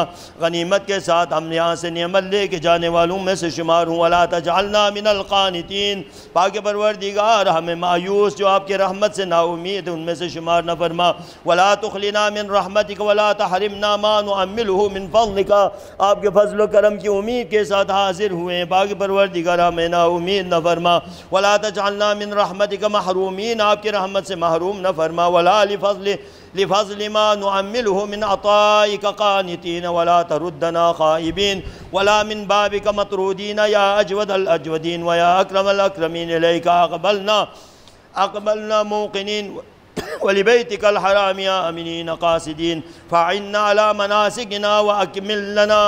غنیمت کے ساتھ ہم یہاں سے نعمت لے کے جانے والوں میں سے شمار ہوں، ولا تجعلنا من القانتین پاک پروردگار، ہمیں مایوس، جو آپ کے رحمت سے نا امید ان میں سے شمار نہ فرما۔ ولا تخلنا من رحمتک ولا تحرمنا ما نعمله من فضلک۔ آپ کے فضل و کرم کی امید کے ساتھ حاضر ہوئے ہیں۔ پاک پروردگار، ہمیں نا امید نہ فرما۔ ولا تجعلنا من رحمتک محرومین آپ کے رحمت سے محروم نہ فرما۔ ولا لفضل لفضل ما نعمله من عطائك قانتين ولا تردنا خائبين. ولا من بابك مطرودين يا أجود الأجودين ويا أكرم الأكرمين إليك. أقبلنا أقبلنا موقنين. ولبيتك الحرام يا أمنين قاسدين فعنا على مناسكنا وأكمل لنا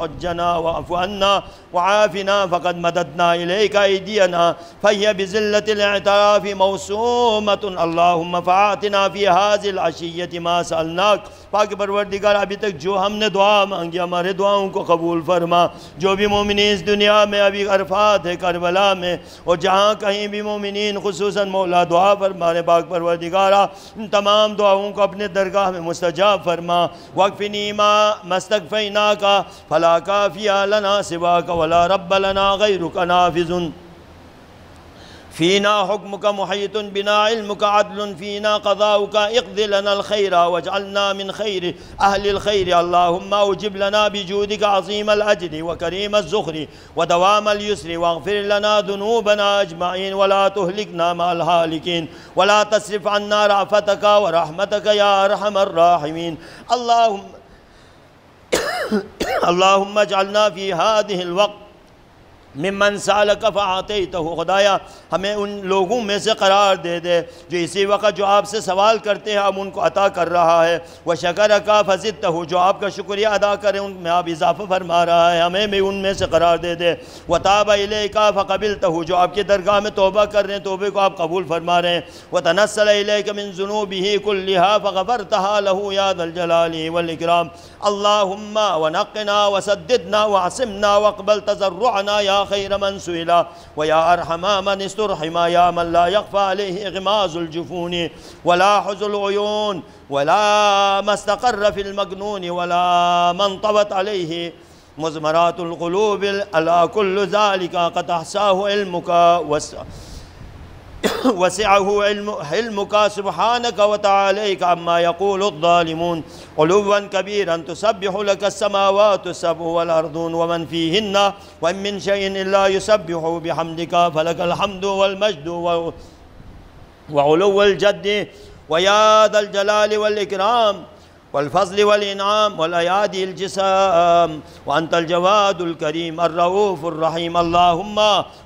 حجنا وعفو عنا وعافنا فقد مددنا إليك أيدينا. فهي بزلة الاعتراف موسومة. اللهم فعاتنا في هذه العشية ما سألناك. پاک پروردگار، ابھی تک جو ہم نے دعا مانگی، ہمارے دعاؤں کو قبول فرما. جو بھی مومنین اس دنیا میں، ابھی عرفات ہے، کربلا میں، اور جہاں کہیں بھی مومنین، خصوصاً مولا دعا فرمانے پاک پروردگارہ ان تمام دعاؤں کو اپنے درگاہ میں مستجاب فرما۔ وقفنی ما مستقفینا کا فلا کافیہ لنا سوا کا ولا رب لنا غیرک نافذن فينا حكمك محيط بنا علمك عدل فينا قضاؤك اقض لنا الخير واجعلنا من خير أهل الخير. اللهم أجب لنا بجودك عظيم الأجر وكريم الزخر ودوام اليسر واغفر لنا ذنوبنا أجمعين ولا تهلكنا مع الهالكين ولا تصرف عنا رعفتك ورحمتك يا أرحم الراحمين. اللهم اللهم اجعلنا في هذه الوقت ممن سالک فعاتیتہو خدایا، ہمیں ان لوگوں میں سے قرار دے دے، جو اسی وقت جو آپ سے سوال کرتے ہیں ہم ان کو عطا کر رہا ہے۔ وہ شکر کا جو آپ کا شکریہ ادا کریں ان میں آپ اضافہ فرما رہا ہے۔ ہمیں بھی ان میں سے قرار دے دے۔ وہ تاب کا فقبلتہو جو آپ کی درگاہ میں توبہ کر رہے ہیں، توبے کو آپ قبول فرما رہے ہیں۔ وہ تنسل علیہ من ذنوبہ کلہا فغفرتہا لہو یا ذا الجلال والاکرام۔ اللہم، ونقنا، وسددنا، وعصمنا، واقبل تزرعنا یا خير من سئل. ويا أرحم من استرحم يا من لا يخفى عليه غماز الجفون. ولا حز العيون ولا ما استقر في المجنون ولا من طبت عليه مزمرات القلوب ألأ كل ذلك قد أحساه علمك. وسعه وسعه علمك سبحانك وتعاليك عما يقول الظالمون. علوا كبيرا تسبح لك السماوات السبع والأرضون ومن فيهن وإن من شيء إلا يسبح بحمدك فلك الحمد والمجد وعلو الجد ويا ذا الجلال والإكرام. والفضل والإنعام والأيادي الجسام وأنت الجواد الكريم الرؤوف الرحيم. اللهم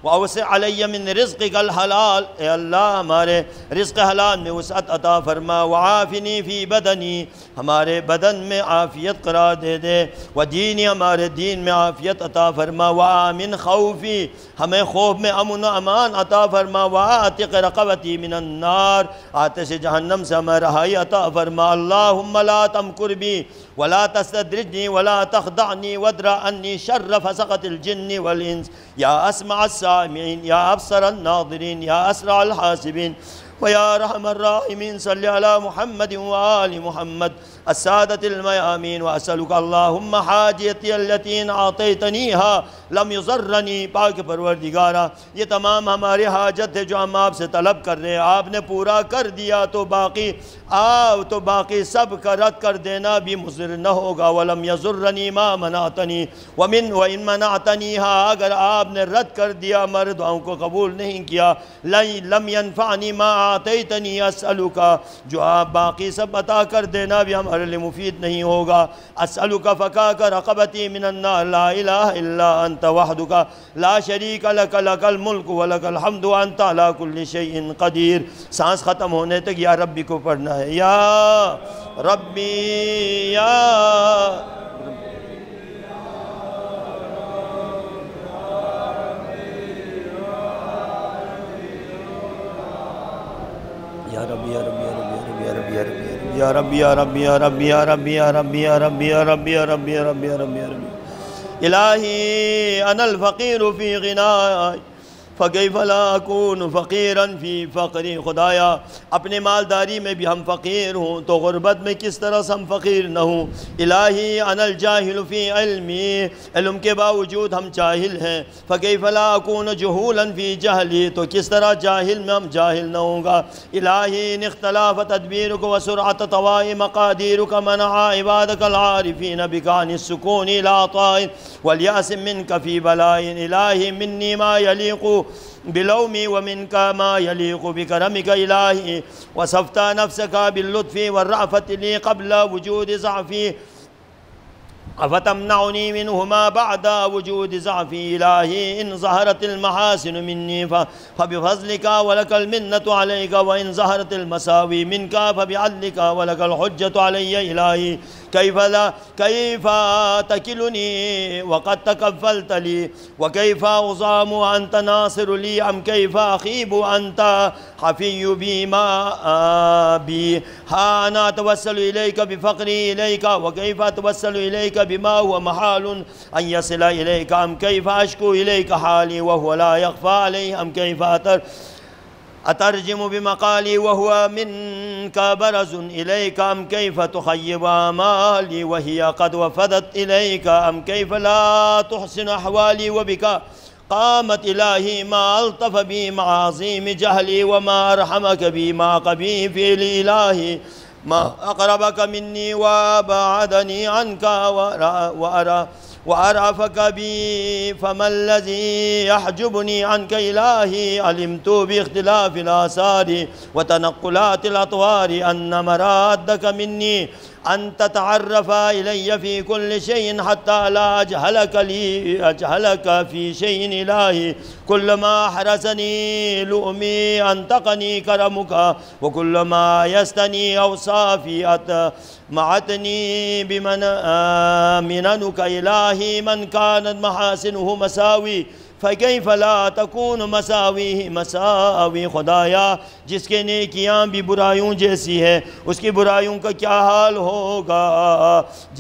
وأوسع علي من رزقك الحلال. اے اللہ ہمارے رزق حلال میں وسعت عطا فرما. وعافنی فی بدنی. ہمارے بدن میں عافیت قرار دے دے. و دینی ہمارے دین میں عافیت عطا فرما. وآمن خوفی. ہمیں خوف میں امن و امان عطا فرما. وآتق رقبتی من النار. آتش جہنم سے ہمیں رہائی عطا فرما. اللہم لا تمكر بي ولا تستدرجني ولا تخضعني وادرى أني شر فسقت الجن والإنس. يا أسمع السامعين يا أبصر الناظرين يا أسرع الحاسبين. ويا رحم الراحمين صل على محمد وآل محمد. السادة الميامين، وأسألك اللهم حاجيتي التي أعطيتنيها لم يضرني. پاک پروردگارہ یہ تمام ہماری حاجت ہے جو ہم آپ سے طلب کر رہے ہیں۔ آپ نے پورا کر دیا تو باقی آو تو باقی سب کا رد کر دینا بھی مضر نہ ہوگا۔ وَلَمْ يَزُرَّنِي مَا مَنَعْتَنِي، وَمِنْ، وَإِن مَنَعْتَنِيهَا، اگر آپ نے رد کر دیا مردوں کو قبول نہیں کیا لَمْ يَنْفَعْنِي مَا آتَيْتَنِي، أَسْأَلُكَ۔ جو آپ باقی سب عطا کر دینا بھی ہم ہمارے لیے مفید نہیں ہوگا۔ اسألک فکاک رقبتی من النار، لا الہ الا انت وحدک، لا شریک لک لک الملک ولک الحمد وانت لا کل شیئن قدیر۔ سانس ختم ہونے تک یا ربی کو پڑھنا ہے۔ یا ربی، یا یا ربی یا ربی۔ يا رب يا رب يا رب يا رب يا رب يا رب يا رب يا رب يا رب يا رب يا رب إلهي أنا الفقير في غناي غنائی فقیف لا اکون فقیرا فی فقری خدایا اپنے مالداری میں بھی ہم فقیر ہوں، تو غربت میں کس طرح سے ہم فقیر نہ ہوں؟ الہی، انا الجاہل فی علمی، علم کے باوجود ہم جاہل ہیں۔ فقیف لا اکون جہولا فی جہلی، تو کس طرح جاہل میں ہم جاہل نہ ہوں گا؟ الہی، ان اختلاف تدبیرک و سرعت طوائی مقادیرک منع عبادک العارفین بکان السکون لا طائن والیاس منک فی بلائن الہی منی ما یلیقو بلومي ومنك ما يليق بكرمك إلهي وصفت نفسك باللطف والرأفة لي قبل وجود ضعفي. أفتمنعني منهما بعد وجود ضعفي إلهي؟ إن ظهرت المحاسن مني فبفضلك ولك المنة عليك وإن ظهرت المساوي منك فبعدلك ولك الحجة علي إلهي. كيف لا كيف تكلني وقد تكفلت لي؟ وكيف أظام أنت ناصر لي أم كيف أخيب أنت حفي بي ما بي ها أنا أتوسل إليك بفقري إليك وكيف أتوسل إليك بما هو محال أن يصل إليك؟ أم كيف أشكو إليك حالي وهو لا يخفى عليه؟ أم كيف أتر أترجم بمقالي وهو منك برز إليك أم كيف تخيب آمالي وهي قد وفدت إليك أم كيف لا تحسن أحوالي وبك قامت إلهي ما ألطف بي مع عظيم جهلي وما أرحمك بي ما قبي في الإلهي ما أقربك مني وأبعدني عنك وأرى وعرفك بي فما الذي يحجبني عنك إلهي؟ علمت باختلاف الآثار وتنقلات الأطوار أن مرادك مني. أن تتعرف إلي في كل شيء حتى لا أجهلك لي أجهلك في شيء إلهي. كلما حرسني لؤمي أنتقني كرمك وكلما يستني أوصافي أتمعتني بمن مننك إلهي من كانت محاسنه مساوي. فَكَيْفَ لَا تَكُونُ مَسَاوِهِ مساوی خدایا جس کے نیکیاں بھی برائیوں جیسی ہے اس کی برائیوں کا کیا حال ہوگا؟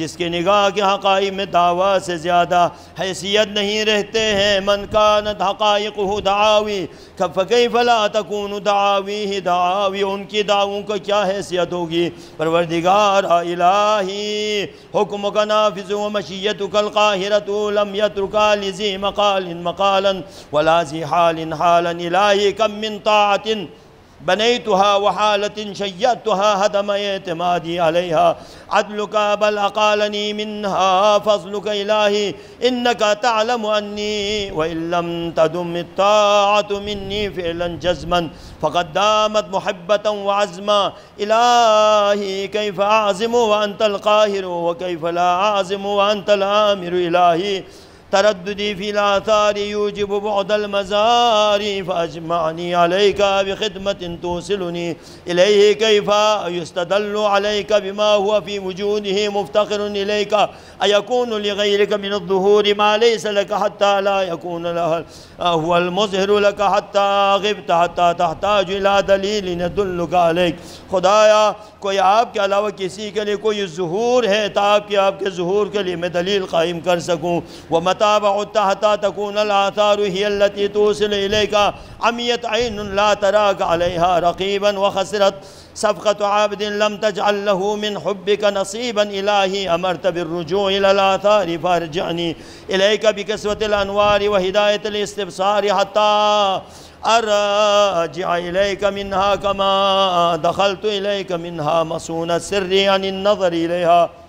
جس کے نگاہ کے حقائق میں دعویٰ سے زیادہ حیثیت نہیں رہتے ہیں، من کانت حقائقہ دعاوی، فَكَيْفَ لَا تَكُونُ دعاویہ دعاوی؟ ان کی دعووں کا کیا حیثیت ہوگی؟ پروردگار الہی، حکمک نافذ و مشیتک القاہرت لم یترکا لزی مقال مقالا ولا زی حال حالا. الہی کم من طاعت بنيتها وحالة شيدتها هدم اعتمادي عليها. عدلك بل أقالني منها. فضلك إلهي إنك تعلم أني وإن لم تدم الطاعة مني فعلا جزما. فقد دامت محبة وعزما. إلهي كيف أعزم وأنت القاهر؟ وكيف لا أعزم وأنت الآمر؟ إلهي ترددي في الآثار يوجب بعد المزار، فأجمعني عليك بخدمة توصلني إليه كيف؟ يستدل عليك بما هو في وجوده مفتقر إليك. أيكون لغيرك من الظهور ما ليس لك حتى لا يكون له هو المظهر لك حتى غبت، حتى تحتاج إلى دليل يدلك عليك. خدایا کوئی آپ کے علاوہ کسی کے لیے کوئی ظہور ہے تاکہ آپ کے ظہور کے لیے میں دلیل قائم کر سکوں. ومتا وَمَتَابَعُ التَّحْتَى تَكُونَ الْآثَارُ هِيَ الَّتِي تُوصِلِ إِلَيْكَ. عَمِيَتْ عَيْنٌ لَا تَرَاكَ عَلَيْهَا رَقِيبًا وَخَسِرَتْ صفقة عابد لم تجعل له من حبك نصيبا. إلهي أمرت بالرجوع إلى الآثار فارجعني إليك بكسوة الأنوار وهداية الاستبصار حتى أراجع إليك منها كما دخلت إليك منها مصون السر عن النظر إليها.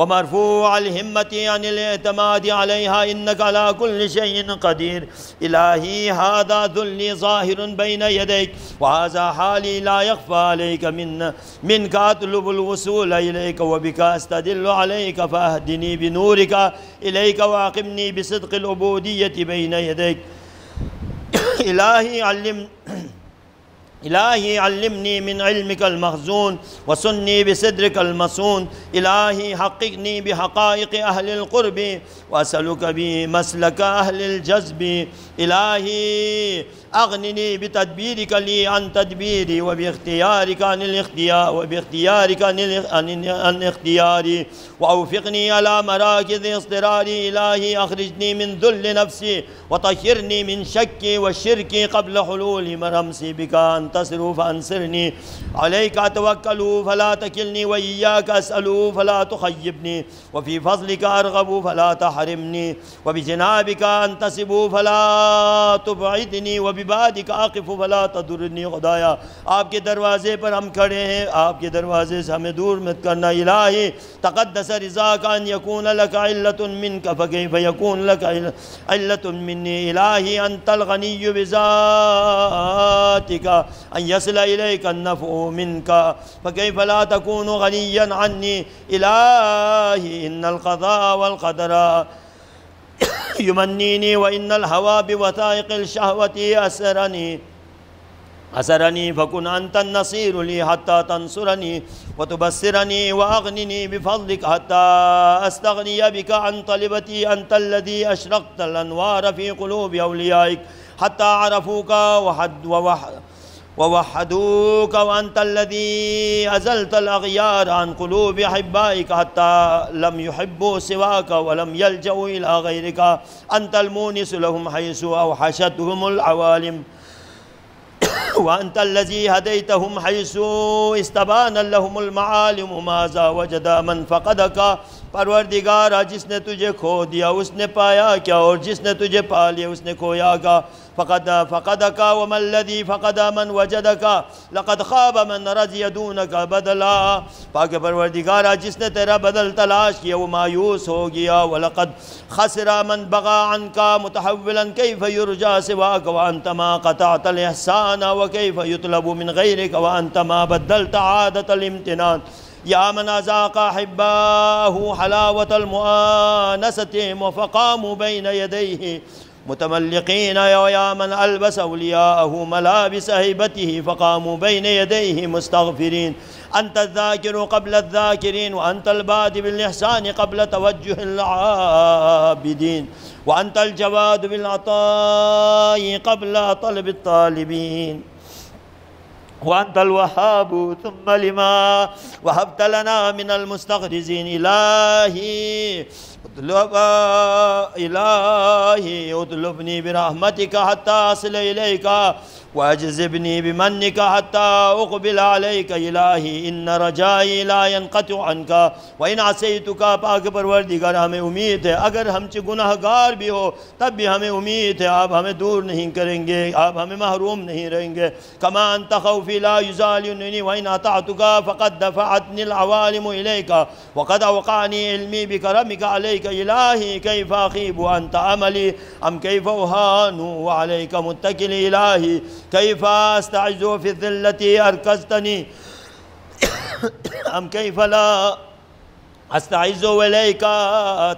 ومرفوع الهمة عن الاعتماد عليها إنك على كل شيء قدير. إلهي هذا ذلي ظاهر بين يديك وهذا حالي لا يخفى عليك من منك أطلب الوصول إليك وبك أستدل عليك فأهدني بنورك إليك وأقمني بصدق العبودية بين يديك. إلهي علم إلهي علمني من علمك المخزون وسني بصدرك المصون. إلهي حققني بحقائق أهل القرب وأسألك بمسلك أهل الجذب. إلهي أغنني بتدبيرك لي عن تدبيري وباختيارك عن الاختيار وباختيارك عن اختياري وأوفقني على مراكز اصطراري إلهي. أخرجني من ذل نفسي وطهرني من شكي والشرك قبل حلول مرمسي. بك أنتصر فأنصرني. عليك أتوكل فلا تكلني وإياك أسأل فلا تخيبني. وفي فضلك أرغب فلا تحرمني. وبجنابك أنتسب فلا تبعدني. وب ببادک آقف فلا تدرنی خدایا آپ کے دروازے پر ہم کھڑے ہیں آپ کے دروازے سے ہمیں دور مت کرنا الہی تقدس رضا کا ان یکون لکا علت منک فکیف یکون لکا علت منی الہی انت الغنی بذاتک ان یسل الیک النفع منک فکیف يمنيني وإن الهوى بوثائق الشهوة أسرني. أسرني فكن أنت النصير لي حتى تنصرني وتبصرني وأغنني بفضلك حتى أستغني بك عن طلبتي أنت الذي أشرقت الأنوار في قلوب أوليائك حتى عرفوك وحد ووحد ووحدوك وأنت الذي أزلت الأغيار عن قلوب أحبائك حتى لم يحبوا سواك ولم يلجأوا إلى غيرك. أنت المونس لهم حيث أوحشتهم العوالم. وأنت الذي هديتهم حيث استبان لهم المعالم. ماذا وجد من فقدك. پروردگارہ جس نے تجھے کھو دیا، اس نے پایا کیا، اور جس نے تجھے پا لیا، اس نے کھویا کیا. فقد فقدك وما الذي فقد من وجدك؟ لقد خاب من رضي دونك بدلا. پاک پروردگارا جس نے تیرا بدل تلاش کیا وہ مایوس ہو گیا ولقد خسر من بغى عنك متحولا كيف يرجى سواك وانت ما قطعت الإحسان وكيف يطلب من غيرك وانت ما بدلت عادة الامتنان. يا من أزاق أحباه حلاوة المؤانسة وفقاموا بين يديه متملقين ويا من ألبس أولياءه ملابس هيبته فقاموا بين يديه مستغفرين. أنت الذاكر قبل الذاكرين وأنت البادي بالإحسان قبل توجه العابدين. وأنت الجواد بالعطاء قبل طلب الطالبين. وأنت الوهاب ثم لما وهبت لنا من المستغرزين. إلهي اطلب الہی اطلبنی برحمتک حتی اصل الیکا واجذبني بمنك حتى أقبل عليك إلهي. إن رجائي لا ينقطع عنك. وإن عصيتك پاک پروردگار ہمیں امید ہے اگر ہم چھ گناہ گار بھی ہو تب بھی ہمیں امید ہے آپ ہمیں دور نہیں کریں گے آپ ہمیں محروم نہیں رہیں گے كما أنت خوفي لا يزالنني وإن أطعتك فقد دفعتني العوالم إليك وقد أوقعني علمي بكرمك عليك إلهي كيف أخيب وأنت عملي أم كيف أهان وعليك متكل إلهي كيف أستعز في الذلة أركزتني أم كيف لا أستعز إليك؟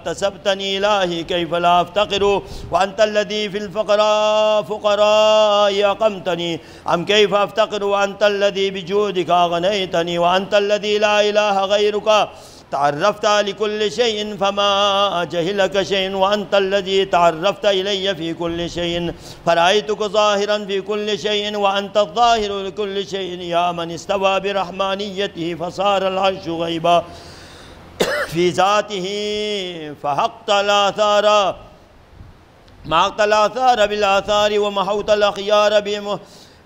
تسبتني إلهي كيف لا أفتقر؟ وأنت الذي في الفقراء فقراء أقمتني. أم كيف أفتقر؟ وأنت الذي بجودك أغنيتني. وأنت الذي لا إله غيرك. تعرفت لكل شيء فما جهلك شيء وأنت الذي تعرفت إلي في كل شيء. فرأيتك ظاهرا في كل شيء وأنت الظاهر لكل شيء. يا من استوى برحمانيته فصار العرش غيبا. في ذاته فحقت الآثار. معقت الآثار بالآثار ومحوت الأخيار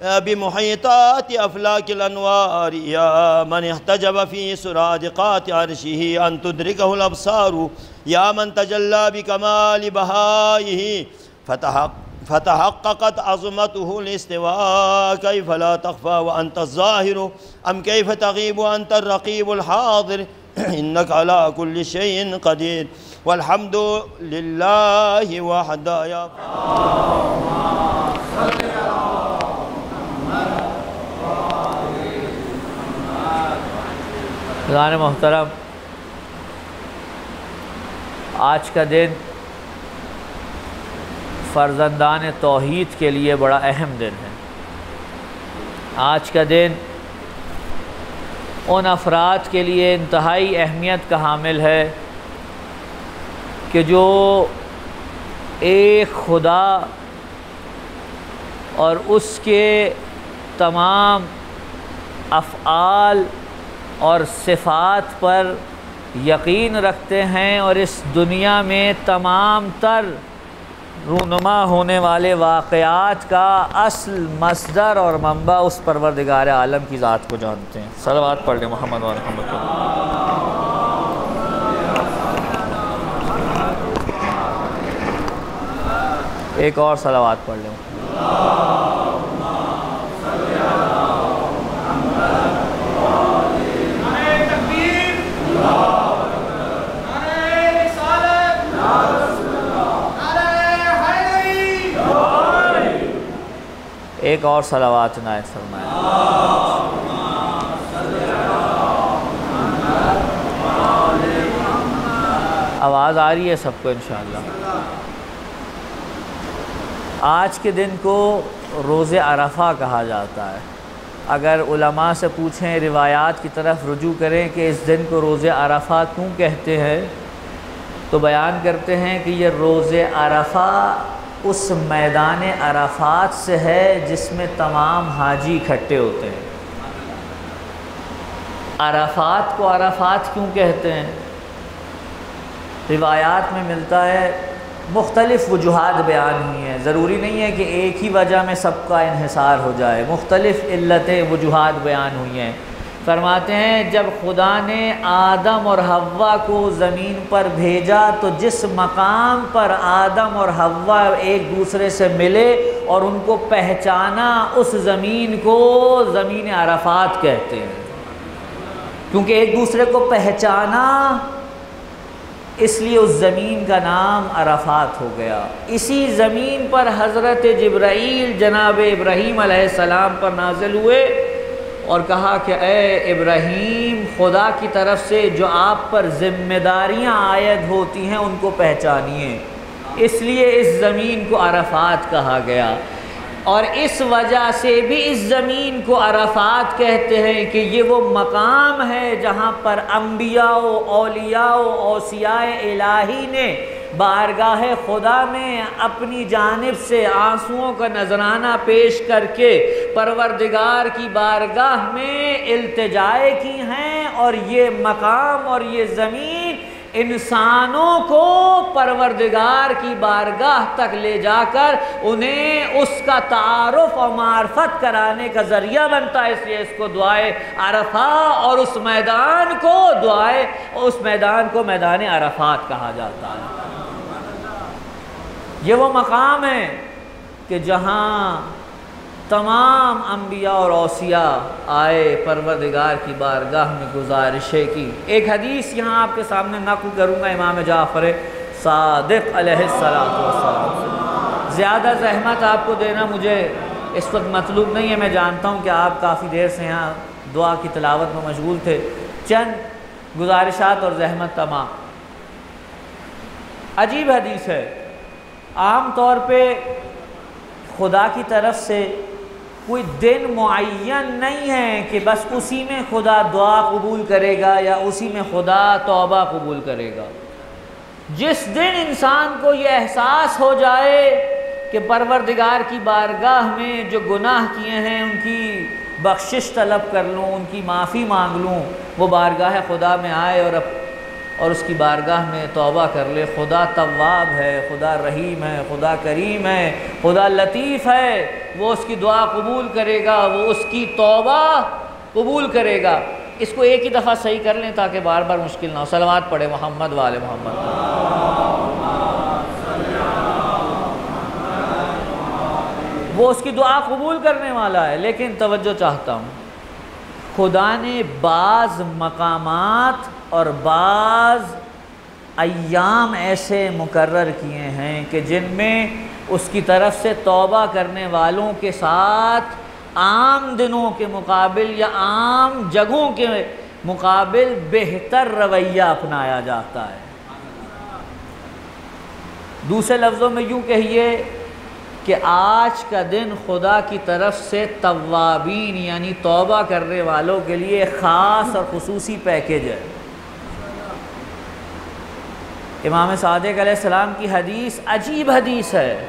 بمحيطات أفلاك الأنوار يا من احتجب في سرادقات عرشه أن تدركه الأبصار يا من تجلى بكمال بهائه فتحق فتحققت عظمته الاستواء كيف لا تخفى وأنت الظاهر؟ أم كيف تغيب وأنت الرقيب الحاضر؟ إنك على كل شيء قدير. والحمد لله وحده يا خزان محترم، آج کا دن فرزندان توحید کے لیے بڑا اہم دن ہے۔ آج کا دن ان افراد کے لیے انتہائی اہمیت کا حامل ہے کہ جو ایک خدا اور اس کے تمام افعال اور صفات پر یقین رکھتے ہیں اور اس دنیا میں تمام تر رونما ہونے والے واقعات کا اصل مصدر اور منبع اس پروردگار عالم کی ذات کو جانتے ہیں۔ صلوات پڑھ لیں محمد و محمد ایک اور صلوات پڑھ لیں۔ ایک اور صلوات عنایت فرمائیں آواز آ رہی ہے سب کو انشاءاللہ۔ آج کے دن کو روز عرفہ کہا جاتا ہے۔ اگر علماء سے پوچھیں، روایات کی طرف رجوع کریں کہ اس دن کو روز عرفہ کیوں کہتے ہیں، تو بیان کرتے ہیں کہ یہ روز عرفہ اس میدان عرفات سے ہے جس میں تمام حاجی اکٹھے ہوتے ہیں۔ عرفات کو عرفات کیوں کہتے ہیں؟ روایات میں ملتا ہے، مختلف وجوہات بیان ہوئی ہیں۔ ضروری نہیں ہے کہ ایک ہی وجہ میں سب کا انحصار ہو جائے۔ مختلف علتیں، وجوہات بیان ہوئی ہیں۔ فرماتے ہیں، جب خدا نے آدم اور حوا کو زمین پر بھیجا تو جس مقام پر آدم اور حوا ایک دوسرے سے ملے اور ان کو پہچانا، اس زمین کو زمین عرفات کہتے ہیں۔ کیونکہ ایک دوسرے کو پہچانا، اس لیے اس زمین کا نام عرفات ہو گیا۔ اسی زمین پر حضرت جبرائیل جناب ابراہیم علیہ السلام پر نازل ہوئے۔ اور کہا کہ اے ابراہیم، خدا کی طرف سے جو آپ پر ذمہ داریاں عائد ہوتی ہیں، ان کو پہچانیے۔ اس لیے اس زمین کو عرفات کہا گیا۔ اور اس وجہ سے بھی اس زمین کو عرفات کہتے ہیں کہ یہ وہ مقام ہے جہاں پر انبیاء و اولیاء و اوسیاء الہی نے بارگاہ خدا میں اپنی جانب سے آنسوؤں کا نذرانہ پیش کر کے پروردگار کی بارگاہ میں التجائے کی ہیں اور یہ مقام اور یہ زمین انسانوں کو پروردگار کی بارگاہ تک لے جا کر انہیں اس کا تعارف و معرفت کرانے کا ذریعہ بنتا ہے، اس لیے اس کو دعائے عرفہ اور اس میدان کو دعائے اس میدان کو میدان عرفات کہا جاتا ہے۔ یہ وہ مقام ہے کہ جہاں تمام انبیاء اور اوسیاء آئے پروردگار کی بارگاہ میں گزارشیں کی۔ ایک حدیث یہاں آپ کے سامنے نقل کروں گا امام جعفر صادق علیہ السلام زیادہ زحمت آپ کو دینا مجھے اس وقت مطلوب نہیں ہے، میں جانتا ہوں کہ آپ کافی دیر سے یہاں دعا کی تلاوت میں مشغول تھے۔ چند گزارشات اور زحمت تمام۔ عجیب حدیث ہے۔ عام طور پہ خدا کی طرف سے کوئی دن معین نہیں ہے کہ بس اسی میں خدا دعا قبول کرے گا یا اسی میں خدا توبہ قبول کرے گا۔ جس دن انسان کو یہ احساس ہو جائے کہ پروردگار کی بارگاہ میں جو گناہ کیے ہیں، ان کی بخشش طلب کر لوں، ان کی معافی مانگ لوں، وہ بارگاہ خدا میں آئے اور اور اس کی بارگاہ میں توبہ کر لے۔ خدا طواب ہے، خدا رحیم ہے، خدا کریم ہے، خدا لطیف ہے۔ وہ اس کی دعا قبول کرے گا، وہ اس کی توبہ قبول کرے گا۔ اس کو ایک ہی دفعہ صحیح کر لیں تاکہ بار بار مشکل نہ ہو۔ سلوات پڑھے محمد والے محمد۔ وہ اس کی دعا قبول کرنے والا ہے، لیکن توجہ چاہتا ہوں۔ خدا نے بعض مقامات اور بعض ایام ایسے مقرر کیے ہیں کہ جن میں اس کی طرف سے توبہ کرنے والوں کے ساتھ عام دنوں کے مقابل یا عام جگہوں کے مقابل بہتر رویہ اپنایا جاتا ہے۔ دوسرے لفظوں میں یوں کہیے کہ آج کا دن خدا کی طرف سے توابین یعنی توبہ کرنے والوں کے لیے خاص اور خصوصی پیکج ہے۔ امام صادق علیہ السلام کی حدیث عجیب حدیث ہے،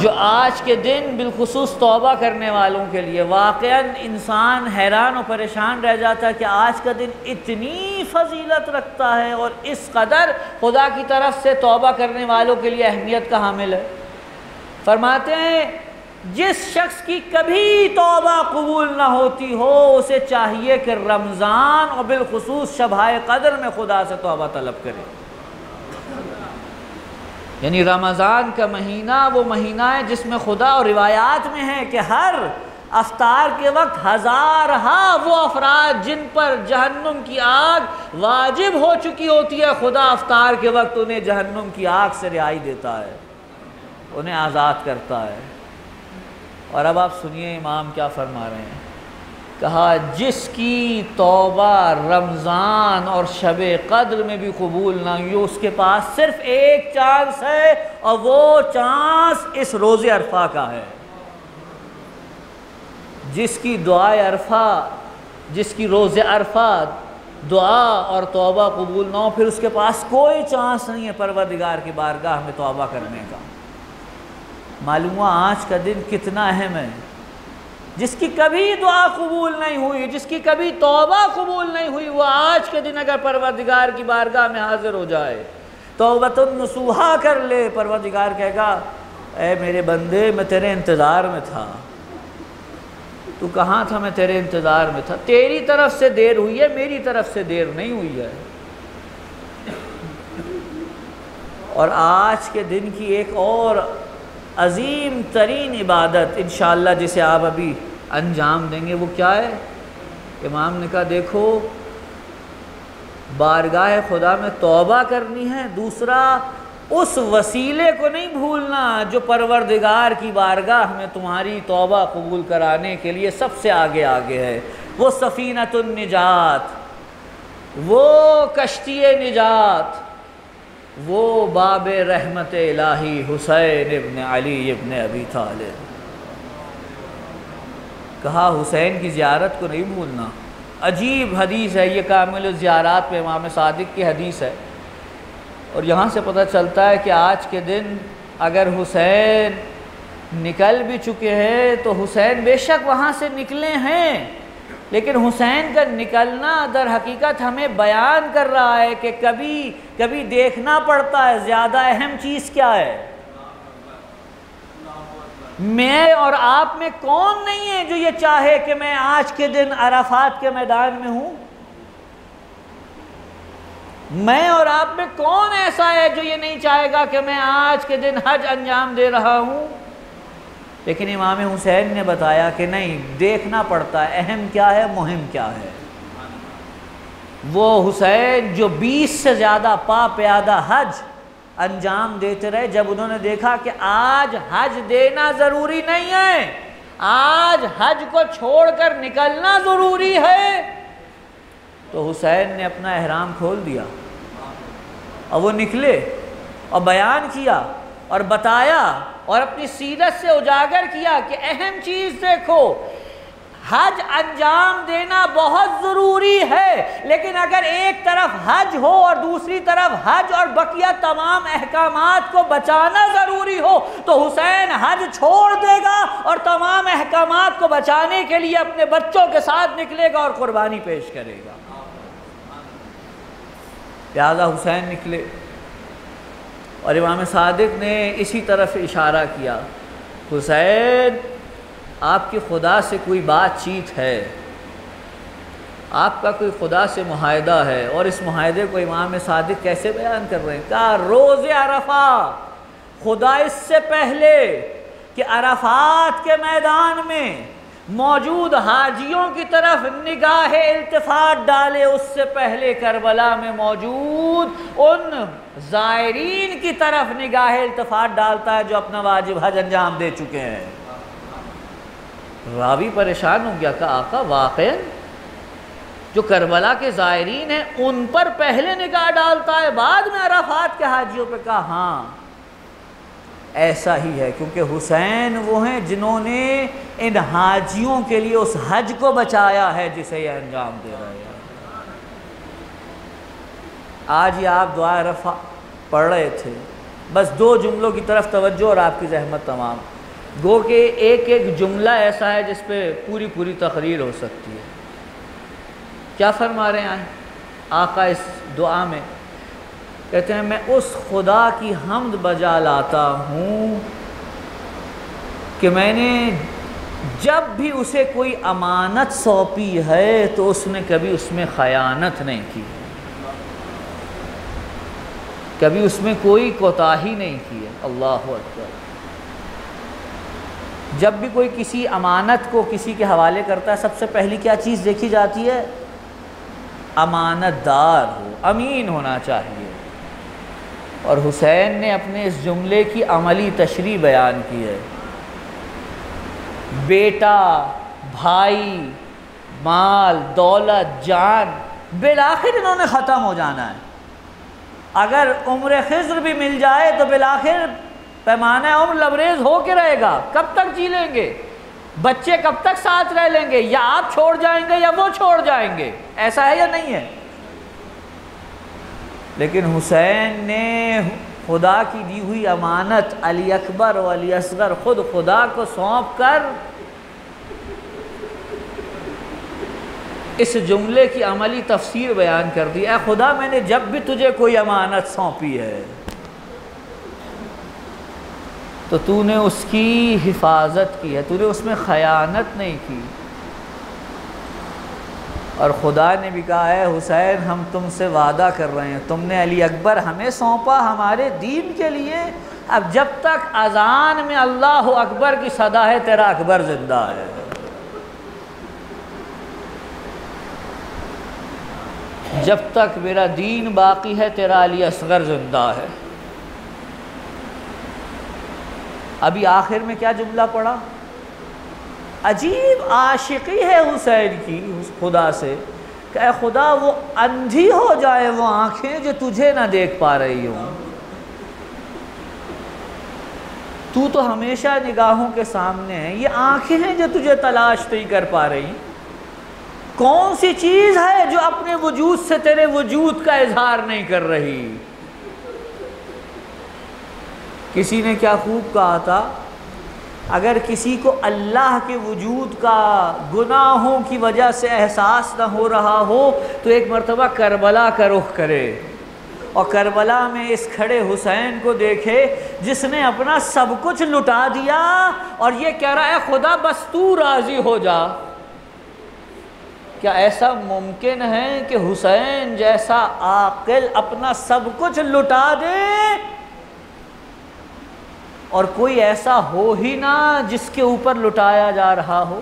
جو آج کے دن بالخصوص توبہ کرنے والوں کے لیے واقعا انسان حیران و پریشان رہ جاتا ہے کہ آج کا دن اتنی فضیلت رکھتا ہے اور اس قدر خدا کی طرف سے توبہ کرنے والوں کے لیے اہمیت کا حامل ہے۔ فرماتے ہیں جس شخص کی کبھی توبہ قبول نہ ہوتی ہو، اسے چاہیے کہ رمضان اور بالخصوص شبہ قدر میں خدا سے توبہ طلب کرے۔ یعنی رمضان کا مہینہ وہ مہینہ ہے جس میں خدا اور روایات میں ہے کہ ہر افطار کے وقت ہزار ہاں وہ افراد جن پر جہنم کی آگ واجب ہو چکی ہوتی ہے، خدا افطار کے وقت انہیں جہنم کی آگ سے رہائی دیتا ہے، انہیں آزاد کرتا ہے۔ اور اب آپ سنیے امام کیا فرما رہے ہیں۔ کہا، جس کی توبہ رمضان اور شب قدر میں بھی قبول نہ ہوئی، اس کے پاس صرف ایک چانس ہے اور وہ چانس اس روز عرفہ کا ہے۔ جس کی دعائے عرفہ، جس کی روز عرفہ دعا اور توبہ قبول نہ ہو، پھر اس کے پاس کوئی چانس نہیں ہے پروردگار کی بارگاہ میں توبہ کرنے کا۔ معلوم ہوا آج کا دن کتنا اہم ہے۔ جس کی کبھی دعا قبول نہیں ہوئی، جس کی کبھی توبہ قبول نہیں ہوئی، وہ آج کے دن اگر پروردگار کی بارگاہ میں حاضر ہو جائے توبت النسوحا کر لے، پروردگار کہے گا، اے میرے بندے، میں تیرے انتظار میں تھا۔ تو کہاں تھا میں تیرے انتظار میں تھا؟ تیری طرف سے دیر ہوئی ہے، میری طرف سے دیر نہیں ہوئی ہے۔ اور آج کے دن کی ایک اور عظیم ترین عبادت انشاءاللہ جسے آپ ابھی انجام دیں گے، وہ کیا ہے؟ امام نے کہا، دیکھو، بارگاہ خدا میں توبہ کرنی ہے، دوسرا، اس وسیلے کو نہیں بھولنا جو پروردگار کی بارگاہ میں تمہاری توبہ قبول کرانے کے لیے سب سے آگے آگے ہے۔ وہ سفینت النجات، وہ کشتی نجات وہ باب رحمت الہی حسین ابن علی ابن ابی طالب۔ کہا، حسین کی زیارت کو نہیں بھولنا۔ عجیب حدیث ہے، یہ کامل الزیارات پہ امام صادق کی حدیث ہے۔ اور یہاں سے پتہ چلتا ہے کہ آج کے دن اگر حسین نکل بھی چکے ہیں تو حسین بے شک وہاں سے نکلے ہیں۔ لیکن حسین کا نکلنا در حقیقت ہمیں بیان کر رہا ہے کہ کبھی کبھی دیکھنا پڑتا ہے زیادہ اہم چیز کیا ہے؟ میں اور آپ میں کون نہیں ہے جو یہ چاہے کہ میں آج کے دن عرفات کے میدان میں ہوں؟ میں اور آپ میں کون ایسا ہے جو یہ نہیں چاہے گا کہ میں آج کے دن حج انجام دے رہا ہوں؟ لیکن امام حسین نے بتایا کہ نہیں، دیکھنا پڑتا ہے، اہم کیا ہے، مہم کیا ہے۔ وہ حسین جو بیس سے زیادہ پا پیادہ حج انجام دیتے رہے، جب انہوں نے دیکھا کہ آج حج دینا ضروری نہیں ہے، آج حج کو چھوڑ کر نکلنا ضروری ہے۔ تو حسین نے اپنا احرام کھول دیا اور وہ نکلے اور بیان کیا اور بتایا اور اپنی سیرت سے اجاگر کیا کہ اہم چیز دیکھو، حج انجام دینا بہت ضروری ہے، لیکن اگر ایک طرف حج ہو اور دوسری طرف حج اور بقیہ تمام احکامات کو بچانا ضروری ہو، تو حسین حج چھوڑ دے گا اور تمام احکامات کو بچانے کے لیے اپنے بچوں کے ساتھ نکلے گا اور قربانی پیش کرے گا۔ لہذا حسین نکلے۔ اور امام صادق نے اسی طرف اشارہ کیا، حسین، آپ کی خدا سے کوئی بات چیت ہے، آپ کا کوئی خدا سے معاہدہ ہے اور اس معاہدے کو امام صادق کیسے بیان کر رہے ہیں؟ کہا، روز عرفہ، خدا اس سے پہلے کہ عرفات کے میدان میں موجود حاجیوں کی طرف نگاہ التفات ڈالے، اس سے پہلے کربلا میں موجود ان زائرین کی طرف نگاہ التفات ڈالتا ہے جو اپنا واجب حج انجام دے چکے ہیں۔ راوی پریشان ہو گیا کہ آقا واقع جو کربلا کے زائرین ہیں، ان پر پہلے نگاہ ڈالتا ہے، بعد میں عرفات کے حاجیوں پہ کہا ہاں۔ ایسا ہی ہے، کیونکہ حسین وہ ہیں جنہوں نے ان حاجیوں کے لیے اس حج کو بچایا ہے جسے یہ انجام دے رہے ہیں۔ آج یہ آپ دعا رفع پڑھ رہے تھے۔ بس دو جملوں کی طرف توجہ اور آپ کی زحمت تمام۔ گو کہ ایک ایک جملہ ایسا ہے جس پہ پوری پوری تقریر ہو سکتی ہے۔ کیا فرما رہے ہیں آقا اس دعا میں؟ کہتے ہیں میں اس خدا کی حمد بجا لاتا ہوں کہ میں نے جب بھی اسے کوئی امانت سونپی ہے تو اس نے کبھی اس میں خیانت نہیں کی۔ کبھی اس میں کوئی کوتاہی نہیں کی۔ ہے اللہ اکبر۔ جب بھی کوئی کسی امانت کو کسی کے حوالے کرتا ہے، سب سے پہلی کیا چیز دیکھی جاتی ہے؟ امانت دار ہو، امین ہونا چاہیے۔ اور حسین نے اپنے اس جملے کی عملی تشریح بیان کی ہے۔ بیٹا، بھائی، مال، دولت، جان، بالآخر انہوں نے ختم ہو جانا ہے۔ اگر عمر خضر بھی مل جائے تو بالآخر پیمانہ عمر لبریز ہو کے رہے گا۔ کب تک جی لیں گے؟ بچے کب تک ساتھ رہ لیں گے؟ یا آپ چھوڑ جائیں گے یا وہ چھوڑ جائیں گے؟ ایسا ہے یا نہیں ہے؟ لیکن حسین نے خدا کی دی ہوئی امانت، علی اکبر و علی اصغر، خود خدا کو سونپ کر اس جملے کی عملی تفسیر بیان کر دی۔ اے خدا، میں نے جب بھی تجھے کوئی امانت سونپی ہے، تو تو نے اس کی حفاظت کی ہے، تو نے اس میں خیانت نہیں کی۔ اور خدا نے بھی کہا ہے، حسین، ہم تم سے وعدہ کر رہے ہیں۔ تم نے علی اکبر ہمیں سونپا ہمارے دین کے لیے۔ اب جب تک اذان میں اللہ اکبر کی صدا ہے، تیرا اکبر زندہ ہے۔ جب تک میرا دین باقی ہے، تیرا علی اصغر زندہ ہے۔ ابھی آخر میں کیا جملہ پڑا عجیب عاشقی ہے حسین کی خدا سے کہ اے خدا وہ اندھی ہو جائے وہ آنکھیں جو تجھے نہ دیکھ پا رہی ہوں۔ تو تو ہمیشہ نگاہوں کے سامنے ہے یہ آنکھیں ہیں جو تجھے تلاش نہیں کر پا رہی۔ کون سی چیز ہے جو اپنے وجود سے تیرے وجود کا اظہار نہیں کر رہی؟ کسی نے کیا خوب کہا تھا؟ اگر کسی کو اللہ کے وجود کا گناہوں کی وجہ سے احساس نہ ہو رہا ہو، تو ایک مرتبہ کربلا کا رخ کرے۔ اور کربلا میں اس کھڑے حسین کو دیکھے، جس نے اپنا سب کچھ لٹا دیا اور یہ کہہ رہا ہے، خدا بس تو راضی ہو جا۔ کیا ایسا ممکن ہے کہ حسین جیسا عاقل اپنا سب کچھ لٹا دے؟ اور کوئی ایسا ہو ہی نہ جس کے اوپر لٹایا جا رہا ہو۔